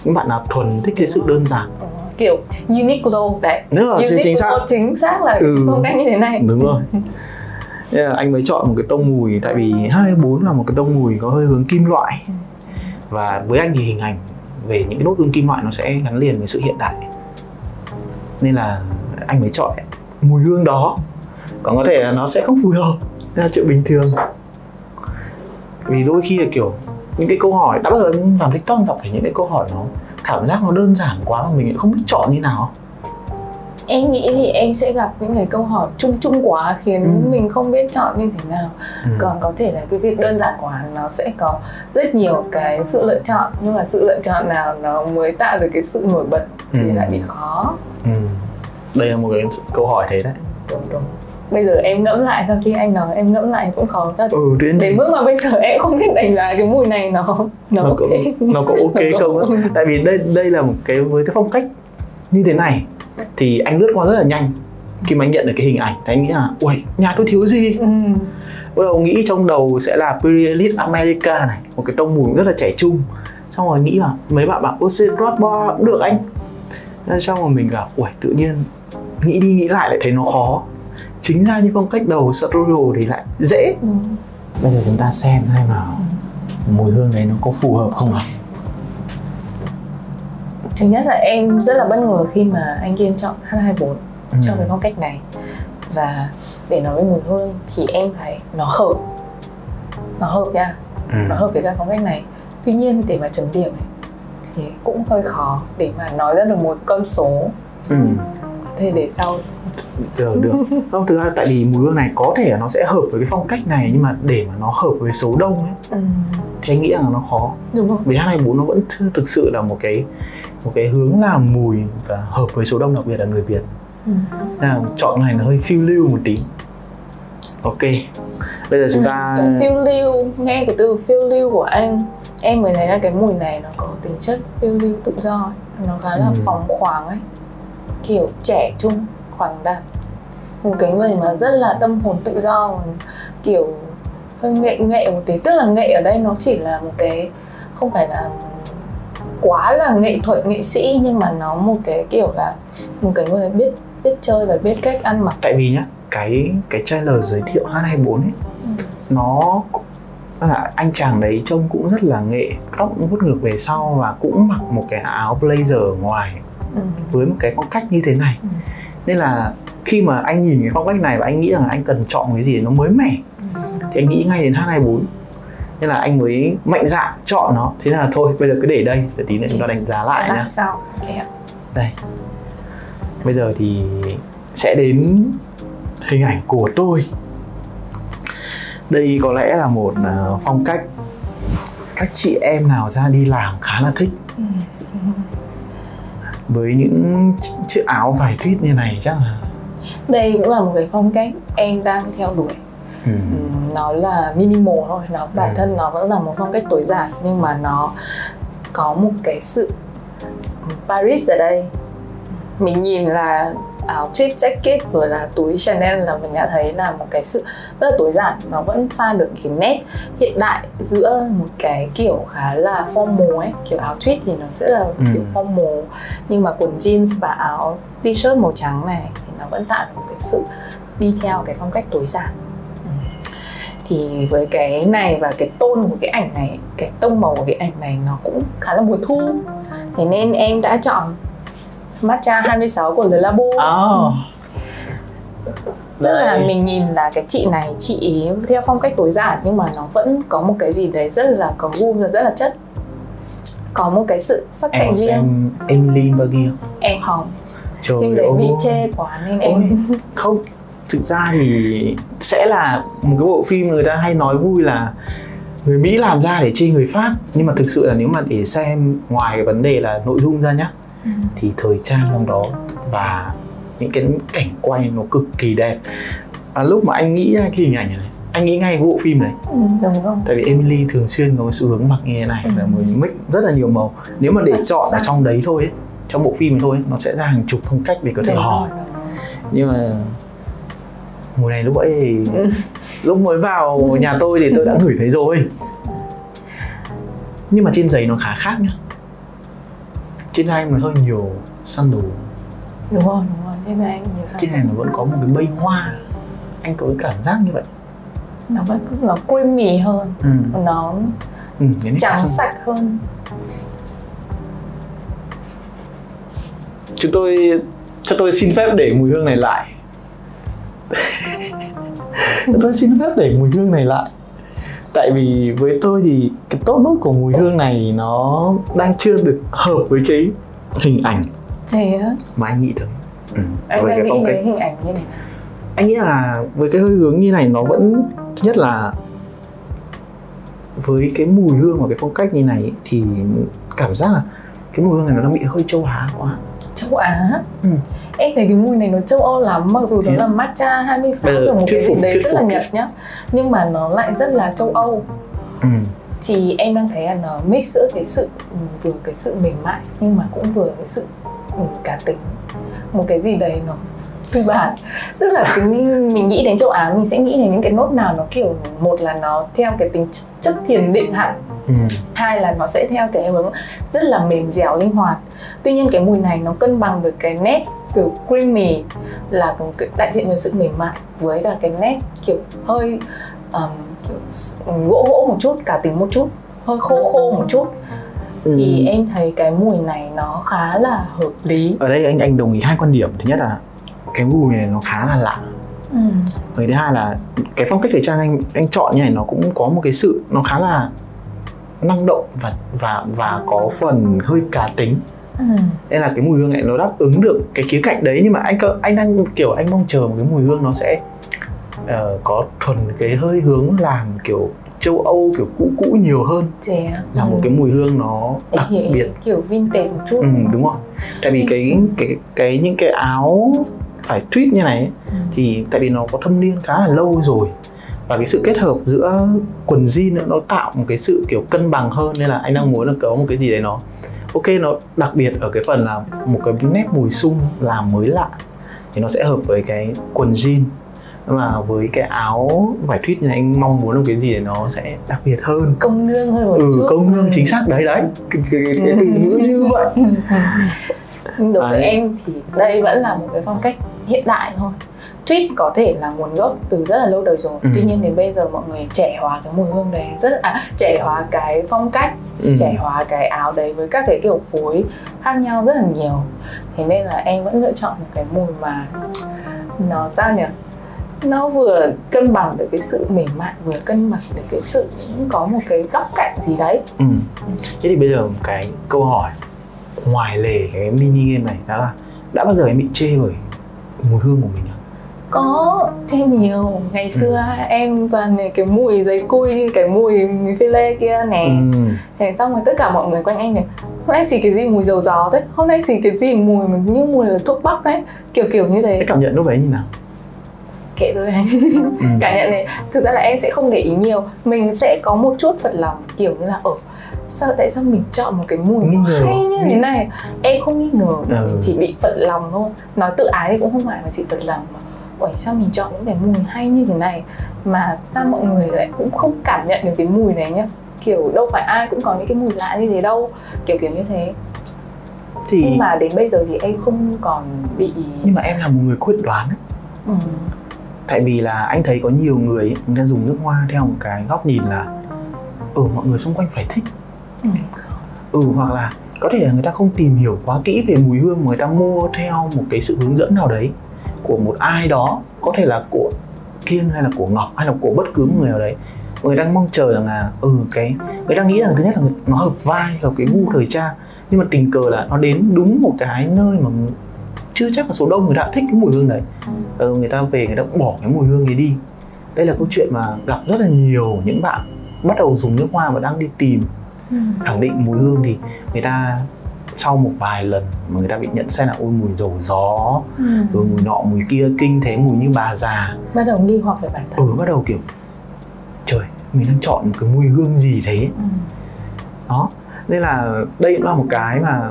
S1: Những bạn nào thuần thích cái sự đơn giản.
S2: Ờ, kiểu Uniqlo đấy.
S1: Đúng rồi, chính- chính xác.
S2: Uniqlo chính xác là
S1: Ừ.
S2: phong cách như thế này.
S1: Đúng rồi. Là anh mới chọn một cái tông mùi tại vì H24 là một cái tông mùi có hơi hướng kim loại. Và với anh thì hình ảnh về những cái nốt hương kim loại nó sẽ gắn liền với sự hiện đại. Nên là anh mới chọn mùi hương đó. Còn có thể là nó sẽ không phù hợp là chuyện bình thường. Vì đôi khi là kiểu những cái câu hỏi đã bao giờ làm tiktok gặp phải những cái câu hỏi nó cảm giác nó đơn giản quá mà mình lại không biết chọn như nào
S2: em nghĩ thì em sẽ gặp những cái câu hỏi chung chung quá khiến
S1: Ừ.
S2: mình không biết chọn như thế nào
S1: ừ.
S2: còn có thể là cái việc đơn giản quá nó sẽ có rất nhiều cái sự lựa chọn nhưng mà sự lựa chọn nào nó mới tạo được cái sự nổi bật thì
S1: Ừ.
S2: lại bị khó
S1: Ừ. đây là một cái câu hỏi thế đấy
S2: đúng đúng bây giờ em ngẫm lại sau khi anh nói em ngẫm lại cũng khó thật.
S1: Ừ đến
S2: đến mức mà bây giờ em không biết đánh giá cái mùi này nó nó,
S1: nó có nó có ok
S2: Nó có-
S1: không á? tại vì đây đây là một cái với cái phong cách như thế này thì anh lướt qua rất là nhanh khi mà anh nhận được cái hình ảnh. Thì anh nghĩ là ui nhà tôi thiếu gì?
S2: Ừ.
S1: bắt đầu nghĩ trong đầu sẽ là Pirelli America này một cái tông mùi rất là trẻ trung. Xong rồi nghĩ vào mấy bạn bảo Ose Rothbar cũng được anh. Nên xong rồi mình bảo ui tự nhiên nghĩ đi nghĩ lại lại thấy nó khó chính ra như phong cách đầu Sartorial thì lại dễ.
S2: Đúng.
S1: bây giờ chúng ta xem xem nào mùi hương đấy nó có phù hợp không ạ?
S2: Thứ nhất là em rất là bất ngờ khi mà anh Kiên chọn H24
S1: Ừ.
S2: cho cái phong cách này. Và để nói về mùi hương thì em thấy nó hợp. Nó hợp nha,
S1: ừ.
S2: nó hợp với các phong cách này. Tuy nhiên để mà chấm điểm ấy, thì cũng hơi khó để mà nói ra được một con số.
S1: Ừ.
S2: Thể để sau
S1: Giờ được không thực ra tại vì mùi hương này có thể là nó sẽ hợp với cái phong cách này nhưng mà để mà nó hợp với số đông ấy
S2: ừ.
S1: thì anh nghĩ rằng là nó khó
S2: Đúng không?
S1: vì H24 nó vẫn thực sự là một cái một cái hướng làm mùi và hợp với số đông đặc biệt là người Việt
S2: Ừ.
S1: Là chọn này nó hơi phiêu lưu một tí ok bây giờ chúng ta
S2: Cái phiêu lưu, nghe cái từ phiêu lưu của anh Em mới thấy là cái mùi này nó có tính chất phiêu lưu tự do ấy. Nó khá là
S1: Ừ.
S2: phóng khoáng ấy Kiểu trẻ trung, khoáng đạt. Một cái người mà rất là tâm hồn tự do mà Kiểu hơi nghệ nghệ một tí tức là nghệ ở đây nó chỉ là một cái không phải là quá là nghệ thuật nghệ sĩ nhưng mà nó một cái kiểu là một cái người biết biết chơi và biết cách ăn mặc.
S1: Tại vì nhá cái cái trailer giới thiệu H24 ấy nó là anh chàng đấy trông cũng rất là nghệ tóc cũng vuốt ngược về sau và cũng mặc một cái áo blazer ngoài
S2: ừ.
S1: với một cái phong cách như thế này.
S2: Ừ.
S1: nên là khi mà anh nhìn cái phong cách này và anh nghĩ rằng anh cần chọn cái gì nó mới mẻ thì anh nghĩ ngay đến H24 nên là anh mới mạnh dạn chọn nó. Thế là thôi bây giờ cứ để đây để tí nữa chúng ta đánh giá lại nhá
S2: sao
S1: đây. Bây giờ thì sẽ đến hình ảnh của tôi đây có lẽ là một à, phong cách các chị em nào ra đi làm khá là thích
S2: Ừ.
S1: với những ch- chiếc áo vải tweed như này chắc là
S2: đây cũng là một cái phong cách em đang theo đuổi
S1: ừ.
S2: Ừm, nó là minimal thôi nó bản
S1: Ừ.
S2: thân nó vẫn là một phong cách tối giản nhưng mà nó có một cái sự Paris ở đây mình nhìn là áo tweed jacket rồi là túi Chanel là mình đã thấy là một cái sự rất là tối giản nó vẫn pha được cái nét hiện đại giữa một cái kiểu khá là formal ấy. Kiểu áo tweed thì nó sẽ là
S1: Ừ.
S2: kiểu formal nhưng mà quần jeans và áo t-shirt màu trắng này thì nó vẫn tạo được một cái sự đi theo cái phong cách tối giản. Thì với cái này và cái tôn của cái ảnh này cái tông màu của cái ảnh này nó cũng khá là mùa thu. Thế nên em đã chọn matcha 26 của Le Labo.
S1: Oh.
S2: tức là
S1: Đây.
S2: mình nhìn là cái chị này chị ý theo phong cách tối giản nhưng mà nó vẫn có một cái gì đấy rất là có gu và rất là chất. Có một cái sự sắc
S1: em
S2: cạnh riêng.
S1: xem Emily Bergier
S2: em hồng
S1: trời
S2: phim đấy bị chê quá nên
S1: Ôi,
S2: em
S1: không thực ra thì sẽ là một cái bộ phim người ta hay nói vui là người Mỹ làm ra để chê người Pháp. Nhưng mà thực sự là nếu mà để xem ngoài cái vấn đề là nội dung ra nhá thì thời trang trong đó và những cái cảnh quay nó cực kỳ đẹp. Và lúc mà anh nghĩ ra cái hình ảnh này anh nghĩ ngay bộ phim này.
S2: Ừ, đúng không?
S1: Tại vì Emily thường xuyên có xu hướng mặc như thế này
S2: Ừ.
S1: và mới mix rất là nhiều màu. Nếu mà để
S2: Rất
S1: chọn ở
S2: sắc.
S1: trong đấy thôi ấy, trong bộ phim thôi ấy, nó sẽ ra hàng chục phong cách để có thể hỏi. nhưng mà mùa này lúc ấy thì
S2: Ừ.
S1: lúc mới vào nhà tôi thì tôi đã ngửi thấy rồi. Nhưng mà trên giày nó khá khác nhá trên da em nó hơi nhiều sandal
S2: đúng rồi đúng rồi. Này em nhiều sao
S1: trên này nó vẫn có một cái bây hoa. Anh có cái cảm giác như vậy.
S2: Nó vẫn nó creamy hơn.
S1: Ừ.
S2: nó
S1: Ừ,
S2: trắng
S1: sandal.
S2: sạch hơn.
S1: Chúng tôi cho tôi xin phép để mùi hương này lại. Tôi xin phép để mùi hương này lại tại vì với tôi thì cái tốt nốt của mùi hương này nó đang chưa được hợp với cái hình ảnh
S2: thế á?
S1: mà anh nghĩ tới ừ.
S2: anh
S1: với cái
S2: nghĩ
S1: phong cách.
S2: hình ảnh như này
S1: anh nghĩ là với cái hơi hướng như này nó vẫn thứ nhất là với cái mùi hương và cái phong cách như này ấy, thì cảm giác là cái mùi hương này nó đang bị hơi châu Á quá
S2: châu Á.
S1: Ừ.
S2: em thấy cái mùi này nó châu Âu lắm mặc dù
S1: Thế
S2: nó là matcha 26
S1: Bây giờ
S2: kiểu một cái gì đấy rất là nhật nhá. Nhưng mà nó lại rất là châu Âu.
S1: Ừ.
S2: thì em đang thấy là nó mix giữa cái sự ừ, vừa cái sự mềm mại nhưng mà cũng vừa cái sự ừ, cá tính. Một cái gì đấy nó tư bản. Tức là cái, mình nghĩ đến châu Á mình sẽ nghĩ đến những cái nốt nào nó kiểu một là nó theo cái tính chất, chất thiền định hẳn
S1: Ừ.
S2: hai là nó sẽ theo cái hướng rất là mềm dẻo linh hoạt tuy nhiên cái mùi này nó cân bằng được cái nét kiểu creamy là đại diện cho sự mềm mại với cả cái nét kiểu hơi um, kiểu gỗ gỗ một chút cả tính một chút hơi khô khô một chút thì
S1: Ừ.
S2: em thấy cái mùi này nó khá là hợp lý
S1: ở đây anh anh đồng ý hai quan điểm thứ nhất là cái mùi này nó khá là lạ
S2: ừ.
S1: và thứ hai là cái phong cách thời trang anh anh chọn như này nó cũng có một cái sự nó khá là năng động và và và có phần hơi cá tính.
S2: Ừ.
S1: nên là cái mùi hương này nó đáp ứng được cái khía cạnh đấy. Nhưng mà anh anh đang kiểu anh mong chờ một cái mùi hương nó sẽ ờ, có thuần cái hơi hướng làm kiểu châu Âu kiểu cũ cũ nhiều hơn.
S2: Thế
S1: là một
S2: Ừ.
S1: cái mùi hương nó đặc
S2: hiểu,
S1: biệt.
S2: kiểu vintage một chút.
S1: Ừ, đúng rồi. Tại vì cái cái cái những cái áo phải tweet như này ấy,
S2: Ừ.
S1: thì tại vì nó có thâm niên khá là lâu rồi và cái sự kết hợp giữa quần jean nó tạo một cái sự kiểu cân bằng hơn nên là anh đang muốn là có một cái gì đấy nó ok nó đặc biệt ở cái phần là một cái nét mùi sung làm mới lạ. Thì nó sẽ hợp với cái quần jean. Mà với cái áo vải tweed này anh mong muốn là cái gì để nó sẽ đặc biệt hơn.
S2: Công nương hơn một
S1: ừ
S2: chút.
S1: công nương chính xác. Đấy đấy. Cái, cái, cái, ngữ như vậy.
S2: Đối với em thì đây vẫn là một cái phong cách hiện đại thôi Tweet có thể là nguồn gốc từ rất là lâu đời rồi
S1: Ừ.
S2: Tuy nhiên đến bây giờ mọi người trẻ hóa cái mùi hương đấy rất à, trẻ hóa cái phong cách
S1: ừ.
S2: trẻ hóa cái áo đấy với các cái kiểu phối khác nhau rất là nhiều thế nên là em vẫn lựa chọn một cái mùi mà nó sao nhỉ nó vừa cân bằng được cái sự mềm mại vừa cân bằng được cái sự có một cái góc cạnh gì đấy
S1: Ừ. Thế thì bây giờ một cái câu hỏi ngoài lề cái mini game này đó là đã bao giờ em bị chê bởi mùi hương của mình chưa?
S2: Có trên nhiều. Ngày xưa em toàn cái mùi giấy cui cái mùi phi lê kia nè.
S1: Ừ.
S2: thế xong rồi tất cả mọi người quanh em này hôm nay xì cái gì mùi dầu gió thế? Hôm nay xì cái gì mùi mà như mùi là thuốc bắc đấy. Kiểu kiểu như thế.
S1: Cái cảm nhận lúc đấy như nào?
S2: kệ thôi anh
S1: Ừ.
S2: cảm nhận này. Thực ra là em sẽ không để ý nhiều. Mình sẽ có một chút phật lòng kiểu như là ở sao tại sao mình chọn một cái mùi
S1: Nghi ngờ.
S2: hay như thế này? Em không nghi ngờ.
S1: Ừ.
S2: mình chỉ bị phật lòng thôi. Nói tự ái thì cũng không phải mà chỉ phật lòng mà Ủa sao mình chọn những cái mùi hay như thế này mà sao mọi người lại cũng không cảm nhận được cái mùi này nhá kiểu đâu phải ai cũng có những cái mùi lạ như thế đâu kiểu kiểu như thế
S1: Thì
S2: nhưng mà đến bây giờ thì em không còn bị
S1: nhưng mà em là một người quyết đoán ấy.
S2: ừ.
S1: Tại vì là anh thấy có nhiều người ấy, người ta dùng nước hoa theo một cái góc nhìn là ừ mọi người xung quanh phải thích
S2: Ừ.
S1: ừ hoặc là có thể là người ta không tìm hiểu quá kỹ về mùi hương mà người ta mua theo một cái sự hướng dẫn nào đấy của một ai đó có thể là của kiên hay là của ngọc hay là của bất cứ một người nào đấy người đang mong chờ rằng là ừ cái người ta nghĩ rằng thứ nhất là nó hợp vai hợp cái gu thời trang nhưng mà tình cờ là nó đến đúng một cái nơi mà chưa chắc là số đông người đã thích cái mùi hương đấy ừ, người ta về người ta bỏ cái mùi hương ấy đi đây là câu chuyện mà gặp rất là nhiều những bạn bắt đầu dùng nước hoa và đang đi tìm
S2: Ừ.
S1: khẳng định mùi hương thì người ta sau một vài lần mà người ta bị nhận xét là ôi mùi dầu gió
S2: Ừ.
S1: rồi mùi nọ mùi kia kinh thế mùi như bà già
S2: bắt đầu nghi hoặc về bản thân
S1: ừ bắt đầu kiểu trời mình đang chọn một cái mùi hương gì thế
S2: ừ.
S1: đó nên là đây cũng là một cái mà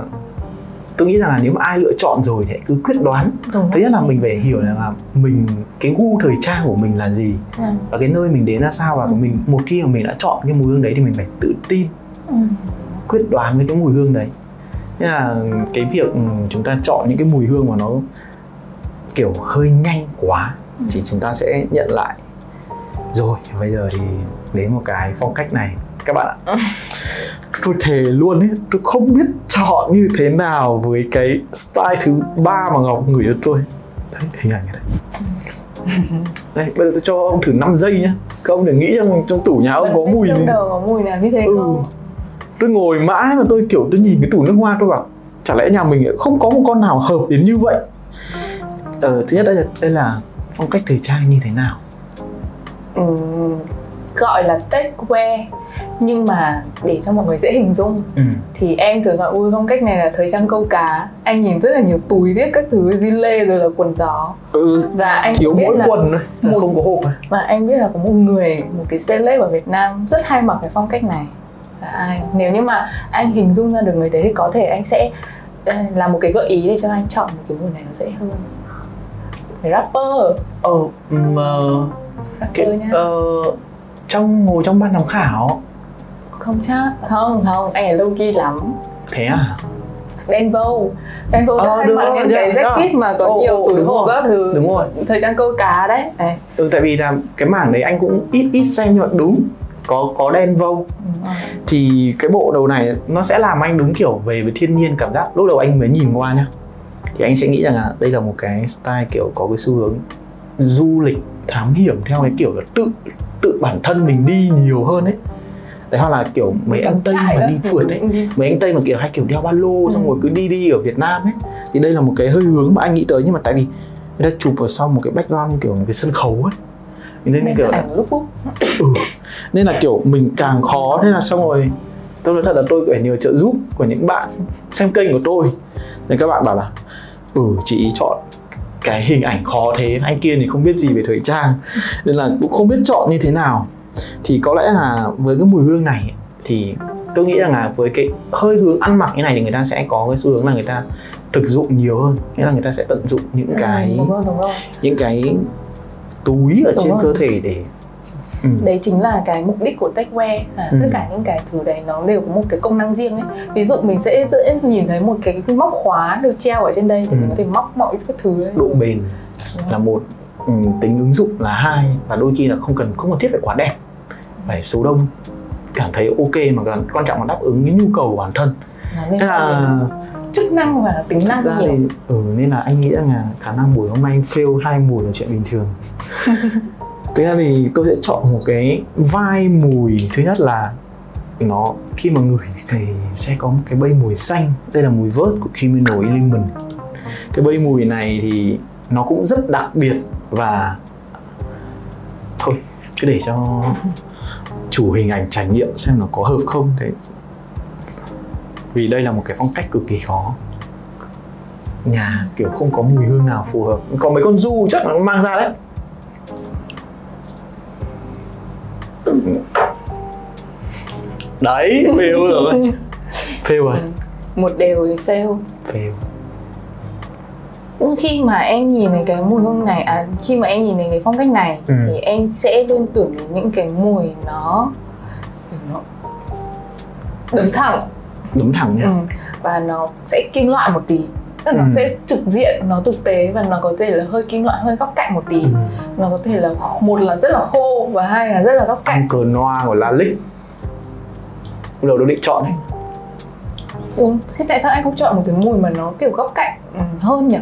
S1: tôi nghĩ rằng là nếu mà ai lựa chọn rồi thì hãy cứ quyết đoán
S2: Đúng
S1: thứ nhất là mình phải hiểu là mình cái gu thời trang của mình là gì
S2: Ừ.
S1: và cái nơi mình đến ra sao và
S2: Ừ.
S1: mình một khi mà mình đã chọn cái mùi hương đấy thì mình phải tự tin
S2: Ừ.
S1: quyết đoán với cái mùi hương đấy Thế là cái việc ừ, chúng ta chọn những cái mùi hương mà nó kiểu hơi nhanh quá
S2: Ừ.
S1: thì chúng ta sẽ nhận lại. Rồi bây giờ thì đến một cái phong cách này. Các bạn ạ. Tôi thề luôn ấy tôi không biết chọn như thế nào với cái style thứ ba mà ngọc gửi cho tôi. Đấy hình ảnh này. Đây bây giờ tôi cho ông thử 5 giây nhá. Các ông đừng nghĩ trong trong tủ nhà ông có
S2: Bên
S1: mùi
S2: trong đầu có mùi nào như thế
S1: Ừ.
S2: không
S1: tôi ngồi mãi mà tôi kiểu tôi nhìn cái tủ nước hoa tôi bảo chả lẽ nhà mình không có một con nào hợp đến như vậy? Ờ, thứ nhất đây là đây là phong cách thời trang như thế nào?
S2: Ừ. gọi là tech wear nhưng mà để cho mọi người dễ hình dung
S1: ừ.
S2: thì em thường gọi ui phong cách này là thời trang câu cá. Anh nhìn rất là nhiều túi tiếc các thứ zin lê rồi là quần gió.
S1: Ừ
S2: và anh
S1: thiếu
S2: biết
S1: mỗi
S2: là
S1: quần thôi
S2: một-
S1: không có hộp
S2: và anh biết là có một người một cái celeb ở Việt Nam rất hay mặc cái phong cách này là ai nếu như mà anh hình dung ra được người đấy thì có thể anh sẽ ờ, làm một cái gợi ý để cho anh chọn một cái mùi này nó dễ hơn. Rapper.
S1: Ờ mà
S2: rapper
S1: cái
S2: nhá
S1: ờ, trong ngồi trong ban giám khảo.
S2: Không chắc không không anh ấy low key lắm.
S1: Thế à?
S2: Denvo. Denvo
S1: Ờ,
S2: mặc
S1: rồi,
S2: những cái
S1: yeah, yeah.
S2: jacket mà có
S1: Ồ,
S2: nhiều túi hộp các thứ.
S1: Đúng rồi.
S2: thời trang câu cá đấy. Đấy,
S1: ừ tại vì là cái mảng đấy anh cũng ít ít xem nhưng mà đúng có có đen vâu. Thì cái bộ đầu này nó sẽ làm anh đúng kiểu về với thiên nhiên, cảm giác. Lúc đầu anh mới nhìn qua nhá, thì anh sẽ nghĩ rằng là đây là một cái style kiểu có cái xu hướng du lịch, thám hiểm theo cái kiểu là tự tự bản thân mình đi nhiều hơn ấy. Đấy, hoặc là kiểu mấy anh tây mà đi phượt ấy, mấy anh tây mà kiểu hay kiểu đeo ba lô, xong rồi cứ đi đi ở Việt Nam ấy. Thì đây là một cái hơi hướng mà anh nghĩ tới, nhưng mà tại vì người ta chụp ở sau một cái background như kiểu một cái sân khấu ấy nên
S2: nên
S1: kiểu
S2: là ảnh lúc
S1: ừ. nên là kiểu mình càng khó thế là xong rồi. Tôi nói thật là tôi phải nhờ trợ giúp của những bạn xem kênh của tôi. Thì các bạn bảo là ừ chị chọn cái hình ảnh khó thế anh kia thì không biết gì về thời trang. Nên là cũng không biết chọn như thế nào. Thì có lẽ là với cái mùi hương này thì tôi nghĩ rằng là với cái hơi hướng ăn mặc như này thì người ta sẽ có cái xu hướng là người ta thực dụng nhiều hơn. Nghĩa là người ta sẽ tận dụng những cái
S2: ừ, đúng rồi đúng rồi.
S1: những cái túi ở
S2: Đúng
S1: trên
S2: rồi.
S1: cơ thể để ừ.
S2: đấy chính là cái mục đích của techwear là
S1: Ừ.
S2: tất cả những cái thứ đấy nó đều có một cái công năng riêng ấy ví dụ mình sẽ dễ nhìn thấy một cái, móc khóa được treo ở trên đây thì
S1: Ừ.
S2: mình có thể móc mọi cái thứ đấy
S1: độ bền là một ừ, tính ứng dụng là hai và đôi khi là không cần không cần thiết phải quá đẹp phải số đông cảm thấy ok mà còn quan trọng là đáp ứng cái nhu cầu của bản thân thế là
S2: đến chức năng và tính
S1: thực
S2: năng
S1: ra
S2: nhiều.
S1: thì ừ, nên là anh nghĩ rằng là khả năng buổi hôm nay anh fail hai mùi là chuyện bình thường. Thực ra thì tôi sẽ chọn một cái vai mùi. Thứ nhất là nó khi mà ngửi thì sẽ có một cái bay mùi xanh. Đây là mùi vớt của Criminal Element. Cái bay mùi này thì nó cũng rất đặc biệt và Thôi cứ để cho chủ hình ảnh trải nghiệm xem nó có hợp không. Thế vì đây là một cái phong cách cực kỳ khó. Nhà kiểu không có mùi hương nào phù hợp. Có mấy con du chắc là nó mang ra đấy. Đấy fail rồi. Fail rồi.
S2: Một đều thì fail.
S1: Fail.
S2: Khi mà em nhìn thấy cái mùi hương này à khi mà em nhìn thấy cái phong cách này
S1: Ừ.
S2: thì em sẽ liên tưởng đến những cái mùi nó nó đứng thẳng
S1: đúng thẳng nhá
S2: ừ. và nó sẽ kim loại một tí. Tức là nó
S1: Ừ.
S2: sẽ trực diện nó thực tế và nó có thể là hơi kim loại hơi góc cạnh một tí.
S1: Ừ.
S2: nó có thể là một là rất là khô và hai là rất là góc cạnh.
S1: Cờ noa của la lích Lúc đầu tôi định chọn đấy
S2: đúng thế tại sao anh không chọn một cái mùi mà nó kiểu góc cạnh ừ, hơn nhỉ?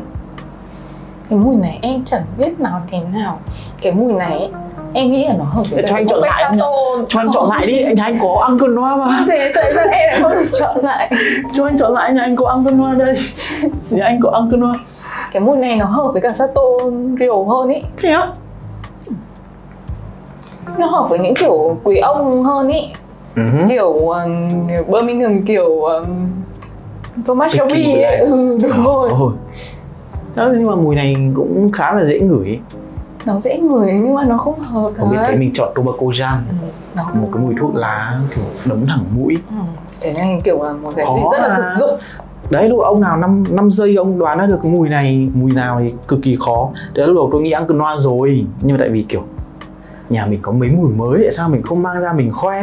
S2: Cái mùi này em chẳng biết nói thế nào. Cái mùi này ấy, em nghĩ là nó hợp với
S1: cho anh chọn lại anh cho anh chọn lại đi anh thấy anh có ăn cờ noa mà.
S2: Thế tại sao em lại không chọn lại?
S1: Cho anh chọn lại nhà anh có ăn cờ noa đây. Nhà anh có ăn cờ noa
S2: cái mùi này nó hợp với cả Sato Rio hơn ý.
S1: Thế á?
S2: Nó hợp với những kiểu quý ông hơn ý.
S1: Ừ.
S2: kiểu um, Birmingham kiểu um, Thomas Shelby ấy. ừ đúng rồi.
S1: Ôi. Đó, nhưng mà mùi này cũng khá là dễ ngửi
S2: nó dễ ngửi nhưng mà nó không hợp
S1: Không biết thế mình chọn tobacco jam
S2: Ừ, nó
S1: Một cái mùi thuốc lá kiểu đấm thẳng mũi.
S2: Ừ. cái này kiểu là một cái
S1: Khó
S2: gì rất là thực dụng.
S1: Đấy lúc ông nào 5, 5 giây ông đoán ra được cái mùi này Mùi nào thì cực kỳ khó. Đấy lúc đầu tôi nghĩ ăn cân noa rồi Nhưng mà tại vì kiểu Nhà mình có mấy mùi mới Tại sao mình không mang ra mình khoe?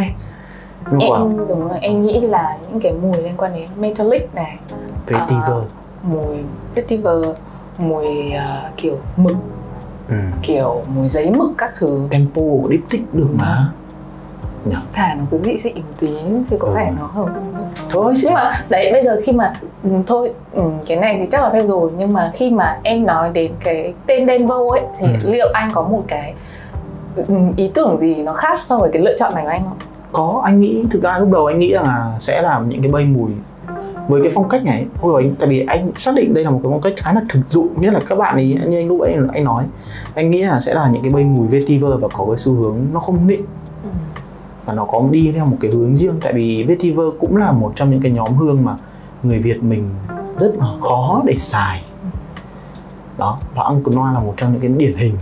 S1: Nhưng mà quả
S2: em đúng rồi em nghĩ là những cái mùi liên quan đến metallic này
S1: vetiver.
S2: mùi vetiver mùi à, kiểu mực
S1: ừ.
S2: kiểu mùi giấy mực các thứ
S1: Tempo của diptyque được mà Nhỉ?
S2: thả nó cứ dị dị một tí thì có
S1: Ừ.
S2: vẻ nó hợp
S1: Thôi
S2: nhưng mà đấy bây giờ khi mà ừ, thôi ừ, cái này thì chắc là fail rồi nhưng mà khi mà em nói đến cái tên đen vô ấy thì
S1: Ừ.
S2: liệu anh có một cái ừ, ý tưởng gì nó khác so với cái lựa chọn này của anh không
S1: có anh nghĩ thực ra lúc đầu anh nghĩ rằng là sẽ làm những cái bay mùi với cái phong cách này ôi rồi anh tại vì anh xác định đây là một cái phong cách khá là thực dụng nhất là các bạn ấy như anh lúc ấy anh nói. Anh nghĩ là sẽ là những cái bay mùi vetiver và có cái xu hướng nó không nịnh. Và nó có đi theo một cái hướng riêng tại vì vetiver cũng là một trong những cái nhóm hương mà người Việt mình rất là khó để xài. Đó và Uncle Noir là một trong những cái điển hình.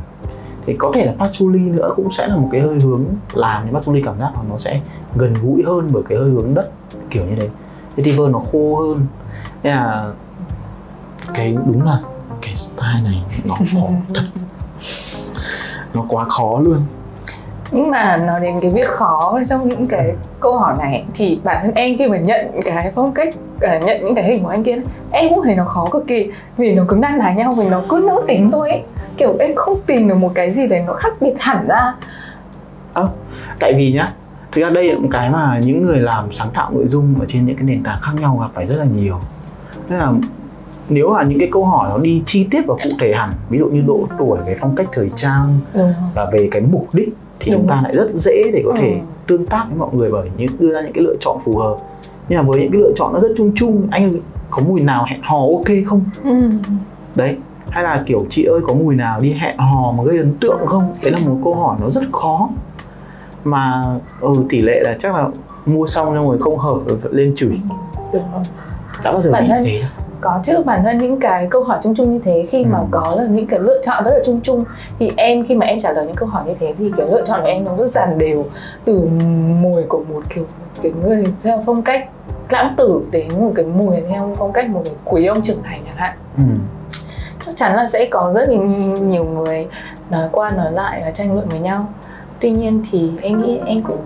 S1: Thì có thể là patchouli nữa cũng sẽ là một cái hơi hướng làm cho patchouli cảm giác là nó sẽ gần gũi hơn bởi cái hơi hướng đất kiểu như đấy vetiver nó khô hơn. Nên là cái đúng là cái style này nó khó thật. Nó quá khó luôn.
S2: Nhưng mà nói đến cái việc khó trong những cái câu hỏi này thì bản thân em khi mà nhận cái phong cách à, nhận những cái hình của anh kia em cũng thấy nó khó cực kỳ. Vì nó cứ nan ná nhau vì nó cứ nữ tính thôi ấy. kiểu em không tìm được một cái gì đấy nó khác biệt hẳn ra.
S1: Ơ, tại vì nhá thực ra đây là một cái mà những người làm sáng tạo nội dung ở trên những cái nền tảng khác nhau gặp phải rất là nhiều. Nên là nếu mà những cái câu hỏi nó đi chi tiết và cụ thể hẳn ví dụ như độ tuổi về phong cách thời trang và về cái mục đích thì
S2: Đúng.
S1: chúng ta lại rất dễ để có thể
S2: Ừ.
S1: tương tác với mọi người bởi những đưa ra những cái lựa chọn phù hợp. Nhưng mà với những cái lựa chọn nó rất chung chung anh có mùi nào hẹn hò ok không?
S2: Ừ.
S1: đấy. Hay là kiểu chị ơi có mùi nào đi hẹn hò mà gây ấn tượng không? Đấy là một câu hỏi nó rất khó mà ừ, tỷ lệ là chắc là mua xong xong rồi không hợp rồi lên chửi.
S2: Đúng rồi.
S1: Đã bao giờ
S2: Bản
S1: bị
S2: thân-
S1: thế?
S2: có chứ bản thân những cái câu hỏi chung chung như thế khi mà
S1: Ừ.
S2: có là những cái lựa chọn rất là chung chung thì em khi mà em trả lời những câu hỏi như thế thì cái lựa chọn của em nó rất dàn đều từ mùi của một kiểu cái người theo phong cách lãng tử đến một cái mùi theo phong cách một cái quý ông trưởng thành chẳng hạn.
S1: Ừ.
S2: chắc chắn là sẽ có rất là nhi- nhiều người nói qua nói lại và tranh luận với nhau tuy nhiên thì em nghĩ em cũng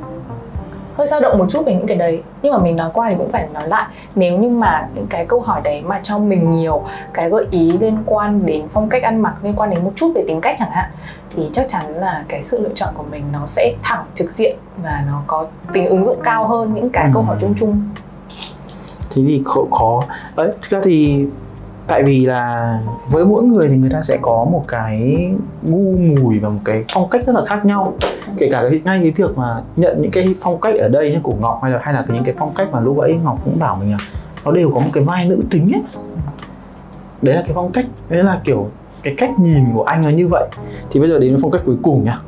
S2: hơi dao động một chút về những cái đấy nhưng mà mình nói qua thì cũng phải nói lại nếu như mà những cái câu hỏi đấy mà cho mình nhiều cái gợi ý liên quan đến phong cách ăn mặc liên quan đến một chút về tính cách chẳng hạn thì chắc chắn là cái sự lựa chọn của mình nó sẽ thẳng trực diện và nó có tính ứng dụng cao hơn những cái ừ. câu hỏi chung chung
S1: thế thì khó, khó. đấy thực ra thì tại vì là với mỗi người thì người ta sẽ có một cái gu mùi và một cái phong cách rất là khác nhau. Kể cả cái, ngay cái việc mà nhận những cái phong cách ở đây như của ngọc hay là hay là những cái phong cách mà lúc ấy ngọc cũng bảo mình là nó đều có một cái vai nữ tính ấy. Đấy là cái phong cách đấy là kiểu cái cách nhìn của anh là như vậy. Thì bây giờ đến phong cách cuối cùng nhá.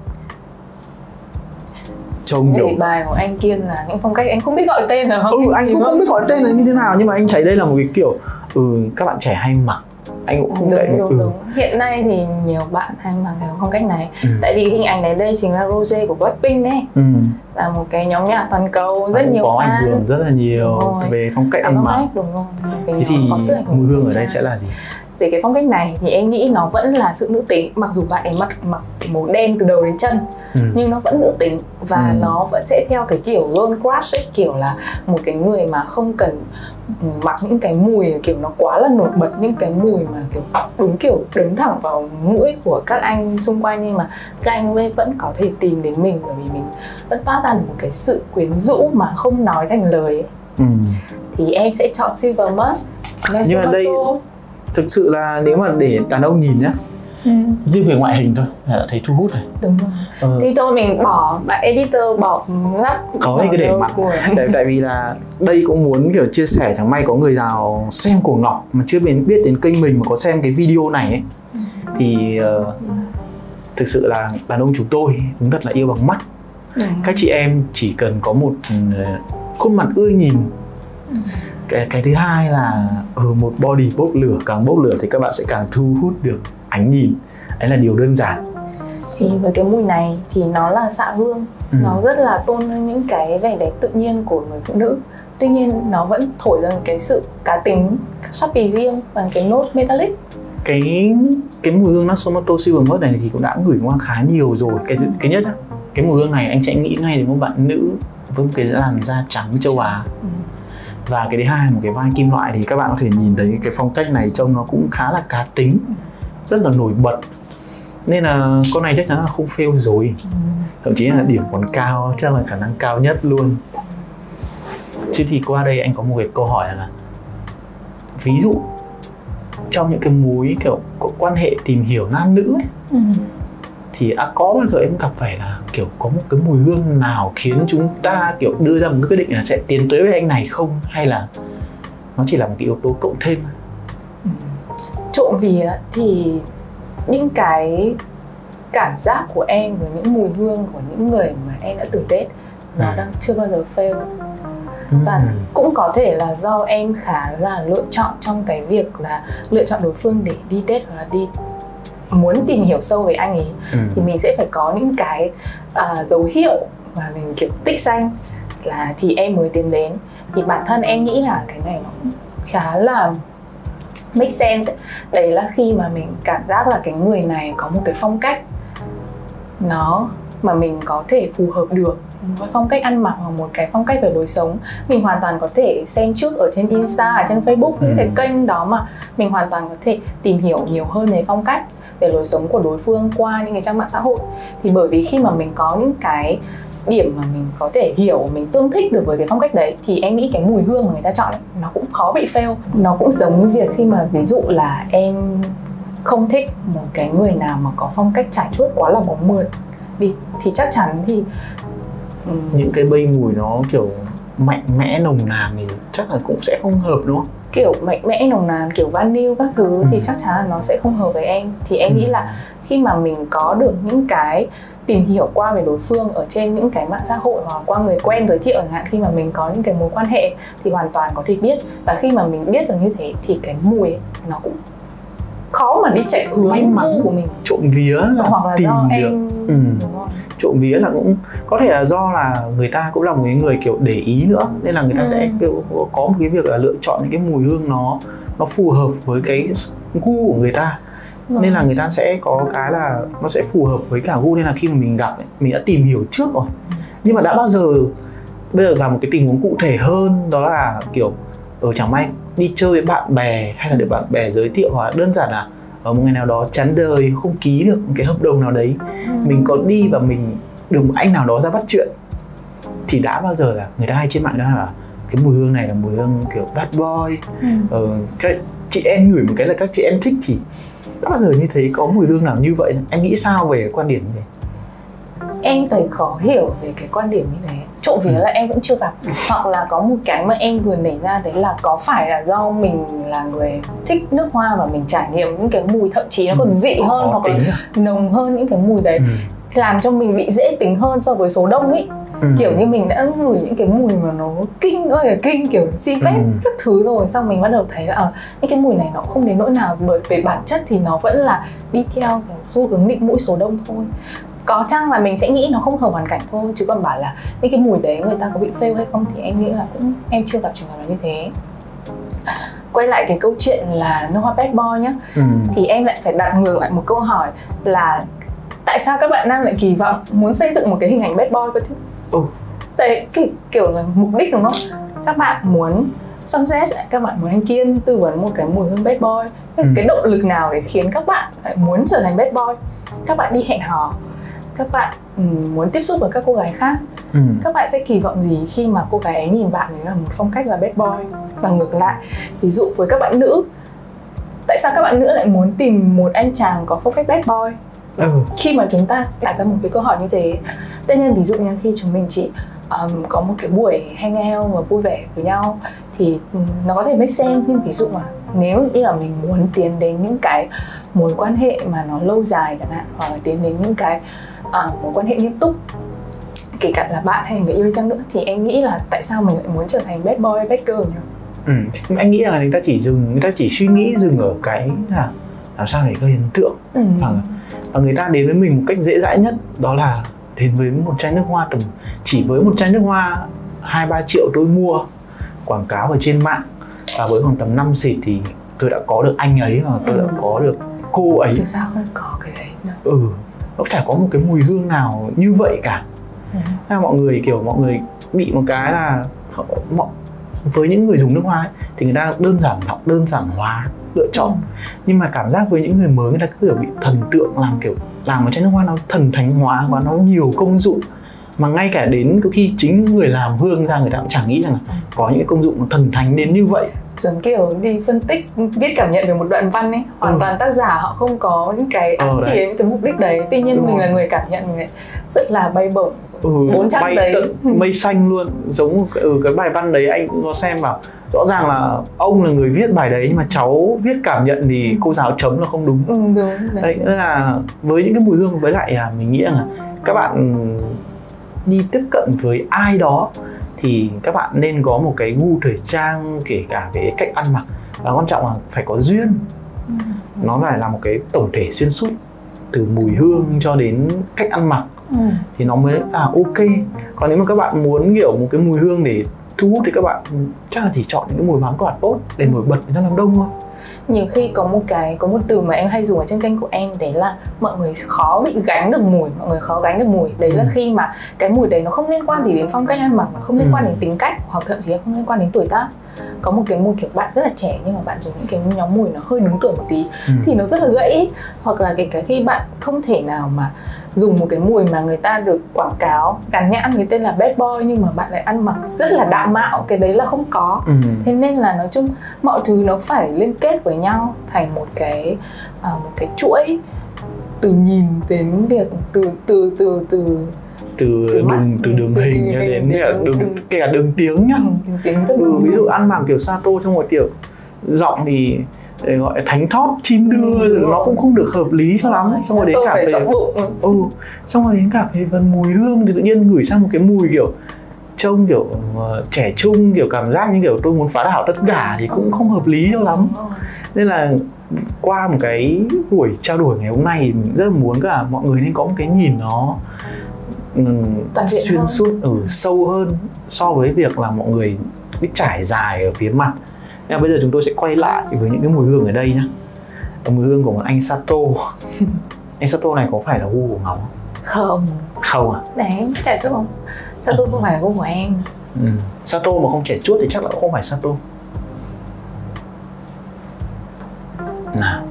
S2: Trông kiểu bài của anh kiên là những phong cách anh không biết gọi tên là
S1: không ừ anh cũng không biết gọi tên là như thế nào nhưng mà anh thấy đây là một cái kiểu ừ các bạn trẻ hay mặc anh cũng không
S2: đúng,
S1: dạy
S2: đúng, ừ. đúng. hiện nay thì nhiều bạn hay mặc theo phong cách này ừ. tại vì hình ảnh này đây chính là Rose của Blackpink ấy ừ. là một cái nhóm nhạc toàn cầu rất anh nhiều
S1: có fan ảnh hưởng rất là nhiều về phong cách ăn mặc
S2: đúng rồi
S1: thế thì mùi hương ở đây sẽ là gì
S2: về cái phong cách này thì em nghĩ nó vẫn là sự nữ tính mặc dù bạn ấy mặc mặc màu đen từ đầu đến chân ừ. nhưng nó vẫn nữ tính và ừ. nó vẫn sẽ theo cái kiểu girl crush ấy kiểu là một cái người mà không cần mặc những cái mùi kiểu nó quá là nổi bật những cái mùi mà kiểu đúng kiểu đứng thẳng vào mũi của các anh xung quanh nhưng mà các anh vẫn có thể tìm đến mình bởi vì mình vẫn toát ra một cái sự quyến rũ mà không nói thành lời ấy. Ừ. thì em sẽ chọn Silver Musk
S1: nhưng mà đây thực sự là nếu mà để đàn ông nhìn nhá ừ. riêng về ngoại hình thôi là thấy thu hút này
S2: đúng rồi. Ờ. thì thôi mình bỏ bạn editor bỏ lắp
S1: có cái để mặt của... tại, tại vì là đây cũng muốn kiểu chia sẻ chẳng may có người nào xem của ngọc mà chưa biết biết đến kênh mình mà có xem cái video này ấy. Thì uh, thực sự là đàn ông chúng tôi đúng thật là yêu bằng mắt. Ừ. các chị em chỉ cần có một uh, khuôn mặt ưa nhìn. Ừ cái cái thứ hai là ở ừ, một body bốc lửa càng bốc lửa thì các bạn sẽ càng thu hút được ánh nhìn. Đấy là điều đơn giản.
S2: Thì với cái mùi này thì nó là xạ hương. Ừ. nó rất là tôn lên những cái vẻ đẹp tự nhiên của người phụ nữ. Tuy nhiên nó vẫn thổi lên cái sự cá tính shoppy riêng và cái nốt metallic.
S1: Cái cái mùi hương Natsumoto Silver Mud này thì cũng đã gửi qua khá nhiều rồi. Cái cái nhất cái mùi hương này anh sẽ nghĩ ngay đến một bạn nữ với một cái làn da trắng châu Á. Ừ và cái thứ hai là một cái vai kim loại thì các bạn có thể nhìn thấy cái phong cách này trông nó cũng khá là cá tính rất là nổi bật. Nên là con này chắc chắn là không fail rồi. Thậm chí là điểm còn cao chắc là khả năng cao nhất luôn. Thế thì qua đây anh có một cái câu hỏi là ví dụ trong những cái mối kiểu quan hệ tìm hiểu nam nữ ấy, ừ thì à, có bao giờ em gặp phải là kiểu có một cái mùi hương nào khiến chúng ta kiểu đưa ra một quyết định là sẽ tiến tới với anh này không hay là nó chỉ là một cái yếu tố cộng thêm
S2: trộm vía thì những cái cảm giác của em với những mùi hương của những người mà em đã từng tết nó ừ. đang chưa bao giờ fail và ừ. cũng có thể là do em khá là lựa chọn trong cái việc là lựa chọn đối phương để đi tết và đi muốn tìm hiểu sâu về anh ấy ừ. thì mình sẽ phải có những cái uh, dấu hiệu mà mình kiểu tích xanh là thì em mới tiến đến thì bản thân em nghĩ là cái này nó khá là make sense đấy là khi mà mình cảm giác là cái người này có một cái phong cách nó mà mình có thể phù hợp được với phong cách ăn mặc hoặc một cái phong cách về lối sống mình hoàn toàn có thể xem trước ở trên insta ở trên facebook những cái ừ. kênh đó mà mình hoàn toàn có thể tìm hiểu nhiều hơn về phong cách về lối sống của đối phương qua những cái trang mạng xã hội. Thì bởi vì khi mà mình có những cái điểm mà mình có thể hiểu mình tương thích được với cái phong cách đấy thì em nghĩ cái mùi hương mà người ta chọn ấy, nó cũng khó bị fail. Nó cũng giống như việc khi mà ví dụ là em không thích một cái người nào mà có phong cách trải chuốt quá là bóng mượt. Đi thì chắc chắn thì
S1: um... những cái bay mùi nó kiểu mạnh mẽ nồng nàn thì chắc là cũng sẽ không hợp đúng không?
S2: Kiểu mạnh mẽ nồng nàn kiểu vanilla các thứ ừ. thì chắc chắn là nó sẽ không hợp với em thì em ừ. nghĩ là khi mà mình có được những cái tìm hiểu qua về đối phương ở trên những cái mạng xã hội hoặc qua người quen giới thiệu chẳng hạn khi mà mình có những cái mối quan hệ thì hoàn toàn có thể biết và khi mà mình biết được như thế thì cái mùi ấy, nó cũng khó mà đi chạy hướng may mắn của mình
S1: trộm vía là
S2: hoặc là
S1: tìm
S2: do
S1: được
S2: em
S1: ừ. trộm vía là cũng có thể là do là người ta cũng là một người kiểu để ý nữa nên là người ta ừ. sẽ kiểu có một cái việc là lựa chọn những cái mùi hương nó nó phù hợp với cái gu của người ta vâng. nên là người ta sẽ có cái là nó sẽ phù hợp với cả gu nên là khi mà mình gặp ấy, mình đã tìm hiểu trước rồi nhưng mà đã bao giờ bây giờ vào một cái tình huống cụ thể hơn đó là kiểu ở chẳng may đi chơi với bạn bè hay là được bạn bè giới thiệu hoặc đơn giản là ở một ngày nào đó chán đời không ký được một cái hợp đồng nào đấy ừ. mình có đi và mình được một anh nào đó ra bắt chuyện thì đã bao giờ là người ta hay trên mạng đó là cái mùi hương này là mùi hương kiểu bad boy ừ. ờ, cái chị em ngửi một cái là các chị em thích thì đã bao giờ như thế có mùi hương nào như vậy em nghĩ sao về quan điểm này
S2: em thấy khó hiểu về cái quan điểm như thế trộm vía ừ. là em cũng chưa gặp hoặc là có một cái mà em vừa nảy ra đấy là có phải là do mình là người thích nước hoa và mình trải nghiệm những cái mùi thậm chí nó còn dị ừ. hơn hoặc là nồng hơn những cái mùi đấy ừ. làm cho mình bị dễ tính hơn so với số đông ấy ừ. kiểu như mình đã ngửi những cái mùi mà nó kinh ơi là kinh kiểu xin phép ừ. các thứ rồi xong mình bắt đầu thấy là à, những cái mùi này nó không đến nỗi nào bởi về bản chất thì nó vẫn là đi theo kiểu xu hướng định mũi số đông thôi có chăng là mình sẽ nghĩ nó không hợp hoàn cảnh thôi chứ còn bảo là những cái mùi đấy người ta có bị fail hay không thì em nghĩ là cũng em chưa gặp trường hợp như thế. Quay lại cái câu chuyện là nước hoa bad boy nhá. Ừ. thì em lại phải đặt ngược lại một câu hỏi là tại sao các bạn nam lại kỳ vọng muốn xây dựng một cái hình ảnh bad boy cơ chứ? Ừ. tại cái kiểu là mục đích đúng không? Các bạn muốn success các bạn muốn anh kiên tư vấn một cái mùi hương bad boy. Ừ. cái động lực nào để khiến các bạn muốn trở thành bad boy? Các bạn đi hẹn hò các bạn ừ, muốn tiếp xúc với các cô gái khác ừ. các bạn sẽ kỳ vọng gì khi mà cô gái ấy nhìn bạn ấy là một phong cách là bad boy và ngược lại ví dụ với các bạn nữ tại sao các bạn nữ lại muốn tìm một anh chàng có phong cách bad boy ừ. khi mà chúng ta đặt ra một cái câu hỏi như thế tất nhiên ví dụ như khi chúng mình chỉ um, có một cái buổi hang out và vui vẻ với nhau thì nó có thể make sense nhưng ví dụ mà nếu như là mình muốn tiến đến những cái mối quan hệ mà nó lâu dài chẳng hạn hoặc là tiến đến những cái uh, mối quan hệ nghiêm túc kể cả là bạn hay người yêu chăng nữa thì em nghĩ là tại sao mình lại muốn trở thành bad boy bad girl nhỉ?
S1: Ừ, anh nghĩ là người ta chỉ dừng người ta chỉ suy nghĩ dừng ở cái là làm sao để gây ấn tượng ừ. và, và người ta đến với mình một cách dễ dãi nhất đó là đến với một chai nước hoa tầm chỉ với một chai nước hoa hai ba triệu tôi mua quảng cáo ở trên mạng và với khoảng tầm 5 xịt thì tôi đã có được anh ấy và tôi ừ. đã có được cô ấy
S2: thực ra không có cái đấy nữa.
S1: ừ nó chả có một cái mùi hương nào như vậy cả ừ. mọi người kiểu mọi người bị một cái là mọi với những người dùng nước hoa ấy, thì người ta đơn giản học đơn giản hóa lựa chọn ừ. nhưng mà cảm giác với những người mới người ta cứ kiểu bị thần tượng làm kiểu làm một chai nước hoa nó thần thánh hóa và nó nhiều công dụng mà ngay cả đến có khi chính người làm hương ra người ta cũng chẳng nghĩ rằng là có những cái công dụng thần thánh đến như vậy
S2: giống kiểu đi phân tích viết cảm nhận về một đoạn văn ấy. Hoàn ừ. toàn tác giả họ không có những cái ám ờ, chỉ những cái mục đích đấy. Tuy nhiên Đúng mình rồi. là người cảm nhận mình lại rất là bay bổng.
S1: Ừ, bốn trăm giấy tận mây xanh luôn. Giống ừ, cái bài văn đấy anh có xem bảo rõ ràng là ông là người viết bài đấy nhưng mà cháu viết cảm nhận thì cô giáo chấm là không đúng.
S2: Ừ, đúng đấy
S1: nên là với những cái mùi hương với lại là mình nghĩ là các bạn đi tiếp cận với ai đó thì các bạn nên có một cái gu thời trang kể cả cái cách ăn mặc. Và quan trọng là phải có duyên. Ừ. nó phải là một cái tổng thể xuyên suốt từ mùi hương cho đến cách ăn mặc. Ừ. thì nó mới à ok. Còn nếu mà các bạn muốn kiểu một cái mùi hương để thu hút thì các bạn chắc là chỉ chọn những cái mùi bám tỏa tốt để nổi bật trong đám đông thôi
S2: nhiều khi có một cái có một từ mà em hay dùng ở trên kênh của em đấy là mọi người khó bị gánh được mùi mọi người khó gánh được mùi đấy ừ. là khi mà cái mùi đấy nó không liên quan gì đến phong cách ăn mặc mà không liên quan ừ. đến tính cách hoặc thậm chí là không liên quan đến tuổi tác có một cái mùi kiểu bạn rất là trẻ nhưng mà bạn dùng những cái nhóm mùi nó hơi đứng tuổi một tí ừ. thì nó rất là gãy hoặc là kể cả khi bạn không thể nào mà dùng một cái mùi mà người ta được quảng cáo gắn nhãn cái tên là bad boy nhưng mà bạn lại ăn mặc rất là đạo mạo cái đấy là không có. Ừ. thế nên là nói chung mọi thứ nó phải liên kết với nhau thành một cái uh, một cái chuỗi từ nhìn đến việc từ từ từ từ
S1: từ, từ đường từ đường từ hình cho đến đường, đường kể cả đường tiếng nhá. Ừ, tiếng ừ, ví dụ ăn mặc kiểu sato trong một kiểu giọng thì để gọi thánh thót chim đưa ừ, nó cũng không được hợp lý cho lắm. xong rồi đến cả về ừ xong rồi đến cả về phần mùi hương thì tự nhiên gửi sang một cái mùi kiểu trông kiểu uh, trẻ trung kiểu cảm giác như kiểu tôi muốn phá đảo tất cả thì cũng không hợp lý cho lắm. Nên là qua một cái buổi trao đổi ngày hôm nay mình rất là muốn cả mọi người nên có một cái nhìn nó xuyên suốt ở ừ, sâu hơn so với việc là mọi người biết trải dài ở phía mặt Nên bây giờ chúng tôi sẽ quay lại với những cái mùi hương ở đây nhá. Mùi hương của một anh Sato. Anh Sato này có phải là gu của Ngọc
S2: không?
S1: Không. À?
S2: Đấy trẻ chút không? Sao tôi không phải là gu của em.
S1: Ừ. Sato mà không trẻ chuốt thì chắc là không phải Sato. Nào.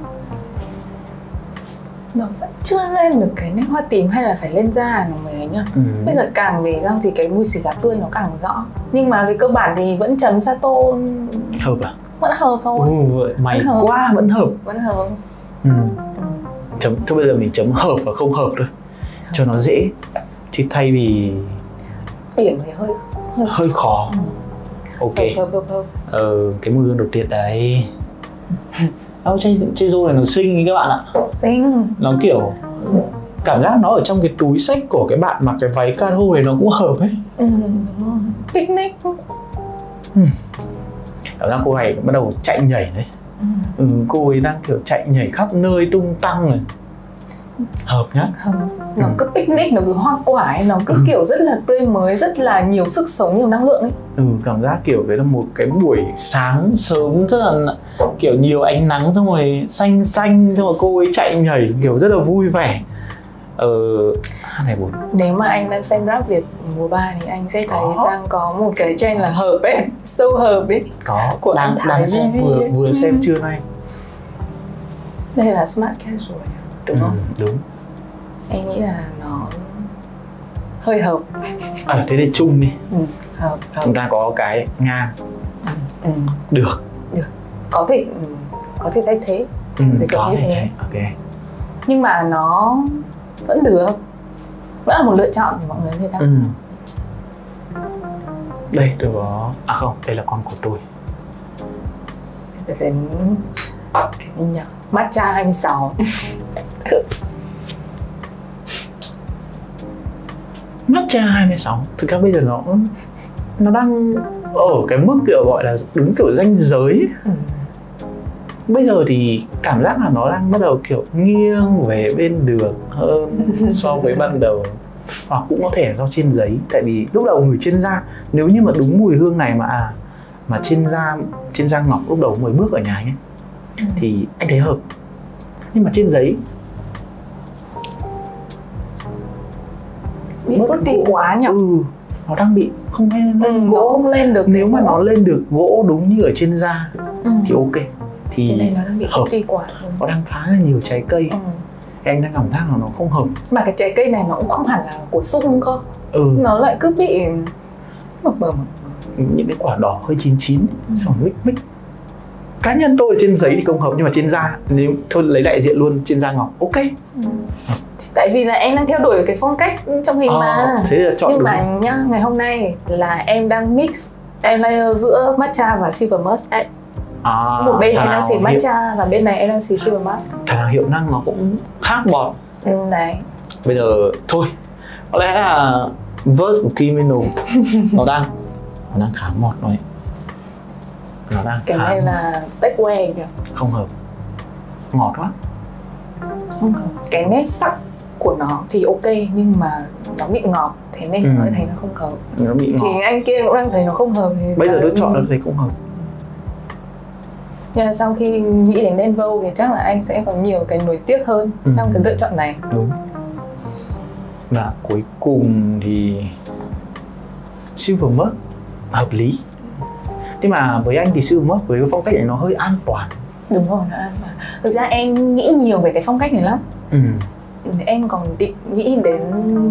S2: Vẫn chưa lên được cái nét hoa tím hay là phải lên da nó mới đấy nhá.
S1: Ừ.
S2: bây giờ càng về rau thì cái mùi xì gà tươi nó càng rõ. Nhưng mà về cơ bản thì vẫn chấm sato
S1: hợp à?
S2: Vẫn hợp thôi.
S1: Ừ, mày
S2: Vẫn hợp.
S1: quá vẫn hợp.
S2: Vẫn hợp.
S1: Ừ.
S2: ừ.
S1: chấm thôi bây giờ mình chấm hợp và không hợp thôi. Cho nó dễ. Chứ thay vì
S2: điểm thì hơi hơi
S1: hơi khó.
S2: Ừ.
S1: ok.
S2: Hợp hợp hợp hợp.
S1: Ờ cái mùi hương đầu tiên đấy Áo chai chai rô này nó xinh ý các bạn ạ.
S2: Xinh.
S1: Nó kiểu cảm giác nó ở trong cái túi sách của cái bạn mặc cái váy caro này nó cũng hợp ấy.
S2: Ừ. picnic.
S1: Cảm giác cô này bắt đầu chạy nhảy đấy.
S2: Ừ.
S1: ừ, cô ấy đang kiểu chạy nhảy khắp nơi tung tăng này hợp nhá.
S2: Không nó
S1: Ừ.
S2: cứ picnic nó cứ hoa quả ấy, nó cứ
S1: Ừ.
S2: kiểu rất là tươi mới rất là nhiều sức sống nhiều năng lượng ấy.
S1: Ừ cảm giác kiểu đấy là một cái buổi sáng sớm rất là kiểu nhiều ánh nắng xong rồi xanh xanh xong rồi cô ấy chạy nhảy kiểu rất là vui vẻ. Ờ này bốn
S2: nếu mà anh đang xem rap Việt mùa 3 thì anh sẽ thấy
S1: Có.
S2: đang có một cái trend là hợp ấy sâu hợp ấy
S1: có.
S2: Của
S1: đang
S2: anh Thái
S1: đang xem vừa vừa xem
S2: Ừ.
S1: trưa nay.
S2: Đây là smart casual đúng
S1: ừ,
S2: không
S1: đúng.
S2: Em nghĩ là nó hơi hợp.
S1: À thế thì chung đi.
S2: Ừ, hợp hợp.
S1: Chúng ta có cái ngang
S2: ừ, ừ.
S1: được.
S2: Có thể ừ, có thể thay thế.
S1: Ừ,
S2: Để
S1: có
S2: như
S1: thể
S2: thế.
S1: thế. Ok.
S2: Nhưng mà nó vẫn được. Vẫn là một lựa chọn thì mọi người có thể tham
S1: ừ. đây tôi có à không đây là con của tôi.
S2: Để đến cái gì nhỉ matcha 26
S1: matcha 26 thực ra bây giờ nó nó đang ở cái mức kiểu gọi là đúng kiểu ranh giới
S2: ừ.
S1: bây giờ thì cảm giác là nó đang bắt đầu kiểu nghiêng về bên đường hơn so với ban đầu hoặc cũng có thể do trên giấy tại vì lúc đầu ngửi trên da nếu như mà đúng mùi hương này mà à mà trên da trên da ngọc lúc đầu mới bước ở nhà ấy
S2: Ừ.
S1: thì anh thấy hợp nhưng mà trên giấy
S2: bị
S1: bớt gỗ.
S2: quá nhỉ
S1: ừ nó đang bị không lên
S2: ừ,
S1: lên
S2: nó
S1: gỗ
S2: không lên được
S1: nếu mà
S2: gỗ.
S1: nó lên được gỗ đúng như ở trên da
S2: ừ.
S1: thì ok thì
S2: cái này nó đang bị
S1: hợp
S2: đi quá đúng.
S1: nó đang khá là nhiều trái cây
S2: ừ.
S1: anh đang cảm giác là nó không hợp
S2: mà cái trái cây này nó cũng không hẳn là của sung cơ
S1: ừ
S2: nó lại cứ bị mập mờ mập mờ
S1: những cái quả đỏ hơi chín chín
S2: Ừ.
S1: xong mix mix cá nhân tôi trên giấy thì không hợp nhưng mà trên da. Nếu thôi lấy đại diện luôn trên da ngọc. Ok.
S2: Ừ. tại vì là em đang theo đuổi cái phong cách trong hình
S1: Ờ,
S2: mà.
S1: thế là chọn
S2: nhưng
S1: đúng
S2: mà nhá ngày hôm nay là em đang mix em layer giữa matcha và silver musk Em-
S1: à,
S2: một bên em đang
S1: nào
S2: xì
S1: hiệu-
S2: matcha và bên này em đang xì silver musk.
S1: Thằng nào hiệu năng nó cũng khác bọt.
S2: Ừ, đấy
S1: bây giờ thôi. Có lẽ là verse của Criminal. Nó đang nó đang khá ngọt rồi ấy. nó đang
S2: cái
S1: khá
S2: này là tech wear kìa.
S1: không hợp. Ngọt quá.
S2: Không hợp. Cái nét sắc của nó thì ok nhưng mà nó bị ngọt thế nên
S1: Ừ.
S2: nó thành ra không hợp.
S1: Nó bị ngọt.
S2: thì anh kia cũng đang thấy nó không hợp thì
S1: bây giờ tôi chọn nó thấy cũng hợp.
S2: Nhưng mà sau khi nghĩ đến Denver thì chắc là anh sẽ có nhiều cái nối tiếc hơn
S1: Ừ.
S2: trong cái lựa chọn này.
S1: Đúng. Và cuối cùng thì Silver Musk hợp lý nhưng mà với anh thì Silver Musk với cái phong cách này nó hơi an toàn.
S2: Đúng rồi. Nó an toàn thực ra em nghĩ nhiều về cái phong cách này lắm.
S1: Ừ.
S2: em còn định nghĩ đến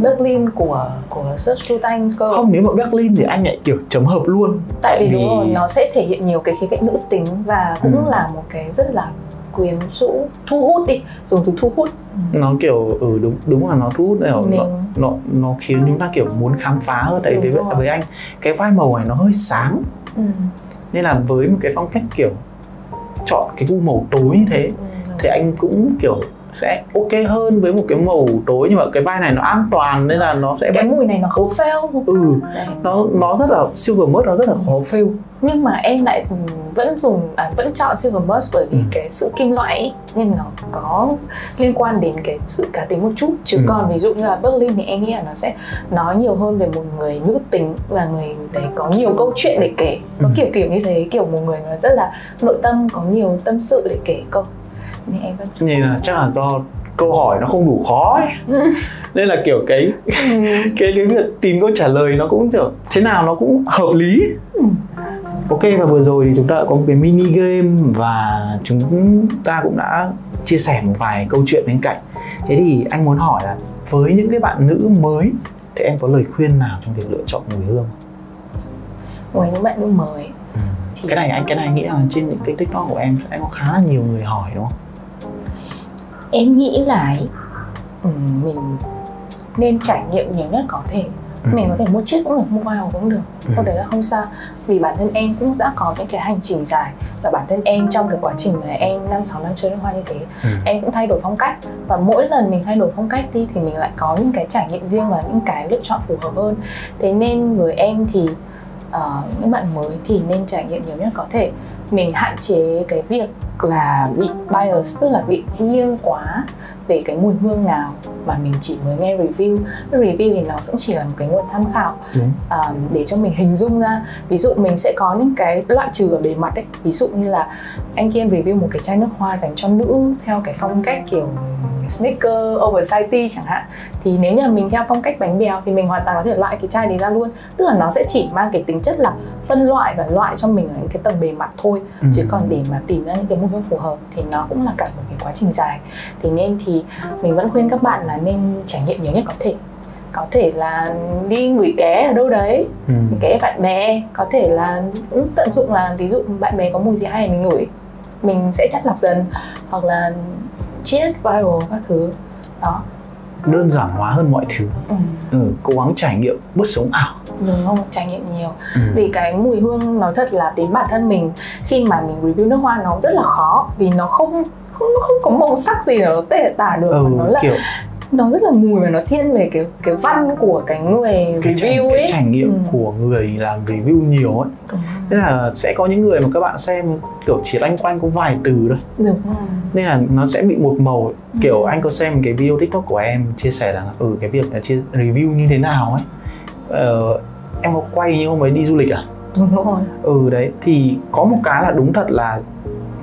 S2: Berlin của của Serge Lutens cơ.
S1: Không nếu mà Berlin thì anh lại kiểu chấm hợp luôn.
S2: Tại vì đúng
S1: vì-
S2: rồi nó sẽ thể hiện nhiều cái khía cạnh nữ tính và cũng
S1: Ừ.
S2: là một cái rất là quyến rũ thu hút đi dùng từ thu hút.
S1: Nó kiểu ừ đúng đúng là nó thu hút. Nó,
S2: Nên-
S1: nó nó nó khiến chúng ta kiểu muốn khám phá hơn.
S2: Đúng
S1: với, với anh cái vai màu này nó hơi sáng
S2: ừ.
S1: nên là với một cái phong cách kiểu chọn cái gu màu tối như thế
S2: Ừ.
S1: thì anh cũng kiểu sẽ ok hơn với một cái màu tối nhưng mà cái vai này nó an toàn nên là nó sẽ
S2: cái mùi này nó khó fail
S1: ừ
S2: Đấy.
S1: nó nó rất là silver musk nó rất là khó fail
S2: nhưng mà em lại vẫn dùng à, vẫn chọn silver musk bởi vì
S1: Ừ.
S2: cái sự kim loại ấy, nên nó có liên quan đến cái sự cá tính một chút chứ
S1: Ừ.
S2: còn ví dụ như là Berlin thì em nghĩ là nó sẽ nói nhiều hơn về một người nữ tính và người đấy có nhiều câu chuyện để kể nó
S1: Ừ.
S2: kiểu kiểu như thế kiểu một người nó rất là nội tâm có nhiều tâm sự để kể câu nên em vẫn
S1: nhìn là chắc là do câu hỏi nó không đủ khó ấy. Nên là kiểu cái cái cái việc tìm câu trả lời nó cũng kiểu thế nào nó cũng hợp lý. Ok và vừa rồi thì chúng ta đã có một cái mini game và chúng ta cũng đã chia sẻ một vài câu chuyện bên cạnh. Thế thì anh muốn hỏi là với những cái bạn nữ mới thì em có lời khuyên nào trong việc lựa chọn mùi hương?
S2: Ngoài những bạn nữ mới
S1: ừ. cái này anh cái này nghĩ là trên những cái tiktok của em sẽ có khá là nhiều người hỏi đúng không
S2: em nghĩ là ừ, mình nên trải nghiệm nhiều nhất có thể ừ. mình có thể mua chiếc cũng được mua vào cũng được ừ. đấy là không sao vì bản thân em cũng đã có những cái hành trình dài và bản thân em trong cái quá trình mà em năm sáu năm chơi nước hoa như thế ừ. em cũng thay đổi phong cách và mỗi lần mình thay đổi phong cách đi thì mình lại có những cái trải nghiệm riêng và những cái lựa chọn phù hợp hơn thế nên với em thì uh, những bạn mới thì nên trải nghiệm nhiều nhất có thể mình hạn chế cái việc là bị bias tức là bị nghiêng quá về cái mùi hương nào mà mình chỉ mới nghe review. Review thì nó cũng chỉ là một cái nguồn tham khảo um, để cho mình hình dung ra. Ví dụ mình sẽ có những cái loại trừ ở bề mặt ấy. Ví dụ như là anh kia review một cái chai nước hoa dành cho nữ theo cái phong cách kiểu sneaker oversize tee chẳng hạn. Thì nếu như mình theo phong cách bánh bèo thì mình hoàn toàn có thể loại cái chai đấy ra luôn. Tức là nó sẽ chỉ mang cái tính chất là phân loại và loại cho mình ở những cái tầng bề mặt thôi. Ừ. chứ còn để mà tìm ra những cái mùi hương phù hợp thì nó cũng là cả một cái quá trình dài. Thế nên thì mình vẫn khuyên các bạn là nên trải nghiệm nhiều nhất có thể. Có thể là đi ngửi ké ở đâu đấy ừ. ké bạn bè có thể là cũng tận dụng là ví dụ bạn bè có mùi gì hay mình ngửi. Mình sẽ chắc lọc dần hoặc là chiết viral các thứ. Đó.
S1: Đơn giản hóa hơn mọi thứ. Ừ. Ừ, cố gắng trải nghiệm bước sống ảo.
S2: Đúng không? Trải nghiệm nhiều. Ừ. vì cái mùi hương nói thật là đến bản thân mình. Khi mà mình review nước hoa nó rất là khó vì nó không không không có màu sắc gì nó tệ tả được. Ừ, nó là kiểu nó rất là mùi và nó thiên về cái cái văn của cái người cái review trải, ấy.
S1: cái trải nghiệm ừ. của người làm review nhiều ấy. Ừ. thế là sẽ có những người mà các bạn xem kiểu chỉ lanh quanh có vài từ thôi.
S2: Đúng rồi.
S1: Nên là nó sẽ bị một màu kiểu ừ. anh có xem cái video tiktok của em chia sẻ là ừ cái việc là chia review như thế nào ấy. Ờ, em có quay như hôm ấy đi du lịch à?
S2: Đúng rồi.
S1: Ừ đấy thì có một cái là đúng thật là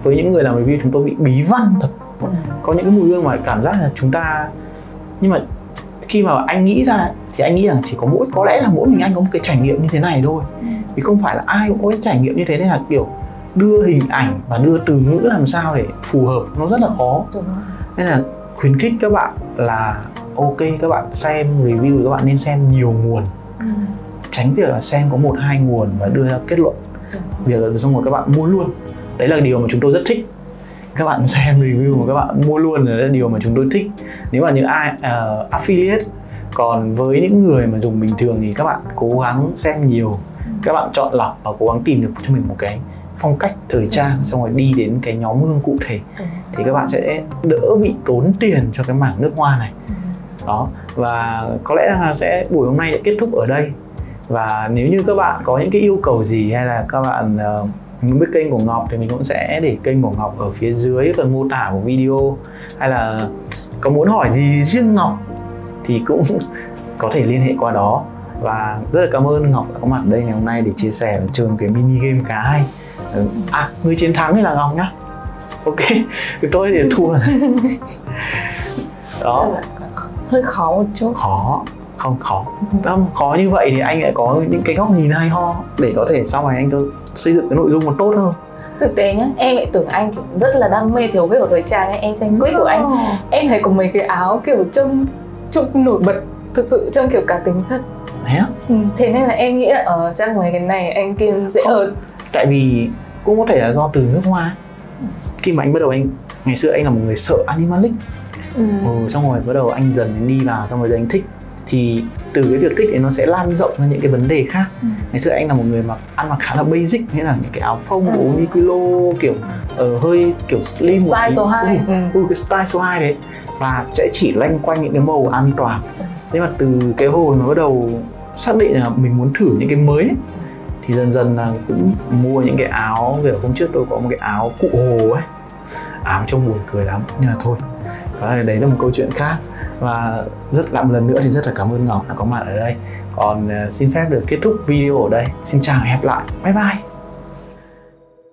S1: với những người làm review chúng tôi bị bí văn thật. Ừ. có những cái mùi hương mà cảm giác là chúng ta nhưng mà khi mà anh nghĩ ra thì anh nghĩ rằng chỉ có mỗi có lẽ là mỗi mình anh có một cái trải nghiệm như thế này thôi. Ừ. vì không phải là ai cũng có cái trải nghiệm như thế nên là kiểu đưa hình ảnh và đưa từ ngữ làm sao để phù hợp nó rất là khó. Nên là khuyến khích các bạn là ok các bạn xem review thì các bạn nên xem nhiều nguồn. Ừ. tránh việc là xem có một hai nguồn và đưa ra kết luận. Việc là xong rồi các bạn mua luôn đấy là điều mà chúng tôi rất thích. Các bạn xem review mà các bạn mua luôn là điều mà chúng tôi thích. Nếu mà những ai uh, affiliate còn với những người mà dùng bình thường thì các bạn cố gắng xem nhiều. Các bạn chọn lọc và cố gắng tìm được cho mình một cái phong cách thời trang xong rồi đi đến cái nhóm hương cụ thể. Thì các bạn sẽ đỡ bị tốn tiền cho cái mảng nước hoa này. Đó và có lẽ là sẽ buổi hôm nay sẽ kết thúc ở đây. Và nếu như các bạn có những cái yêu cầu gì hay là các bạn uh, muốn biết kênh của Ngọc thì mình cũng sẽ để kênh của Ngọc ở phía dưới phần mô tả của video. Hay là có muốn hỏi gì riêng Ngọc thì cũng có thể liên hệ qua đó. Và rất là cảm ơn Ngọc đã có mặt đây ngày hôm nay để chia sẻ và chơi một cái mini game khá hay. À người chiến thắng thì là Ngọc nhá. Ok tôi để thua.
S2: Đó. Hơi khó một chút.
S1: Khó không khó. Tâm khó như vậy thì anh lại có những cái góc nhìn hay ho để có thể sau này anh có xây dựng cái nội dung còn tốt hơn?
S2: Thực tế nhá em lại tưởng anh kiểu rất là đam mê thiếu cái của thời trang ấy. Em xem clip của anh em thấy có mấy cái áo kiểu trông trông nổi bật thực sự trông kiểu cá tính thật.
S1: Thế?
S2: Ừ, thế nên là em nghĩ là ở ờ, chắc mấy cái này anh kiên dễ hơn.
S1: tại vì cũng có thể là do từ nước hoa khi mà anh bắt đầu anh ngày xưa anh là một người sợ animalic. Ừ. ừ xong rồi bắt đầu anh dần đi vào xong rồi anh thích thì từ cái việc thích ấy nó sẽ lan rộng ra những cái vấn đề khác ừ. ngày xưa anh là một người mặc ăn mặc khá là basic nghĩa là những cái áo phông ừ. Uniqlo kiểu ở uh, hơi kiểu slim
S2: style một tí. số 2
S1: ừ, ừ. ừ cái style số 2 đấy và sẽ chỉ loanh quanh những cái màu an toàn ừ. nhưng mà từ cái hồi mà bắt đầu xác định là mình muốn thử những cái mới ấy, thì dần dần là cũng mua những cái áo kiểu hôm trước tôi có một cái áo cụ hồ ấy áo trông buồn cười lắm nhưng mà thôi cái đấy là một câu chuyện khác và rất, lại một lần nữa thì rất là cảm ơn Ngọc đã có mặt ở đây. Còn ờ, xin phép được kết thúc video ở đây. Xin chào và hẹn lại. Bye bye.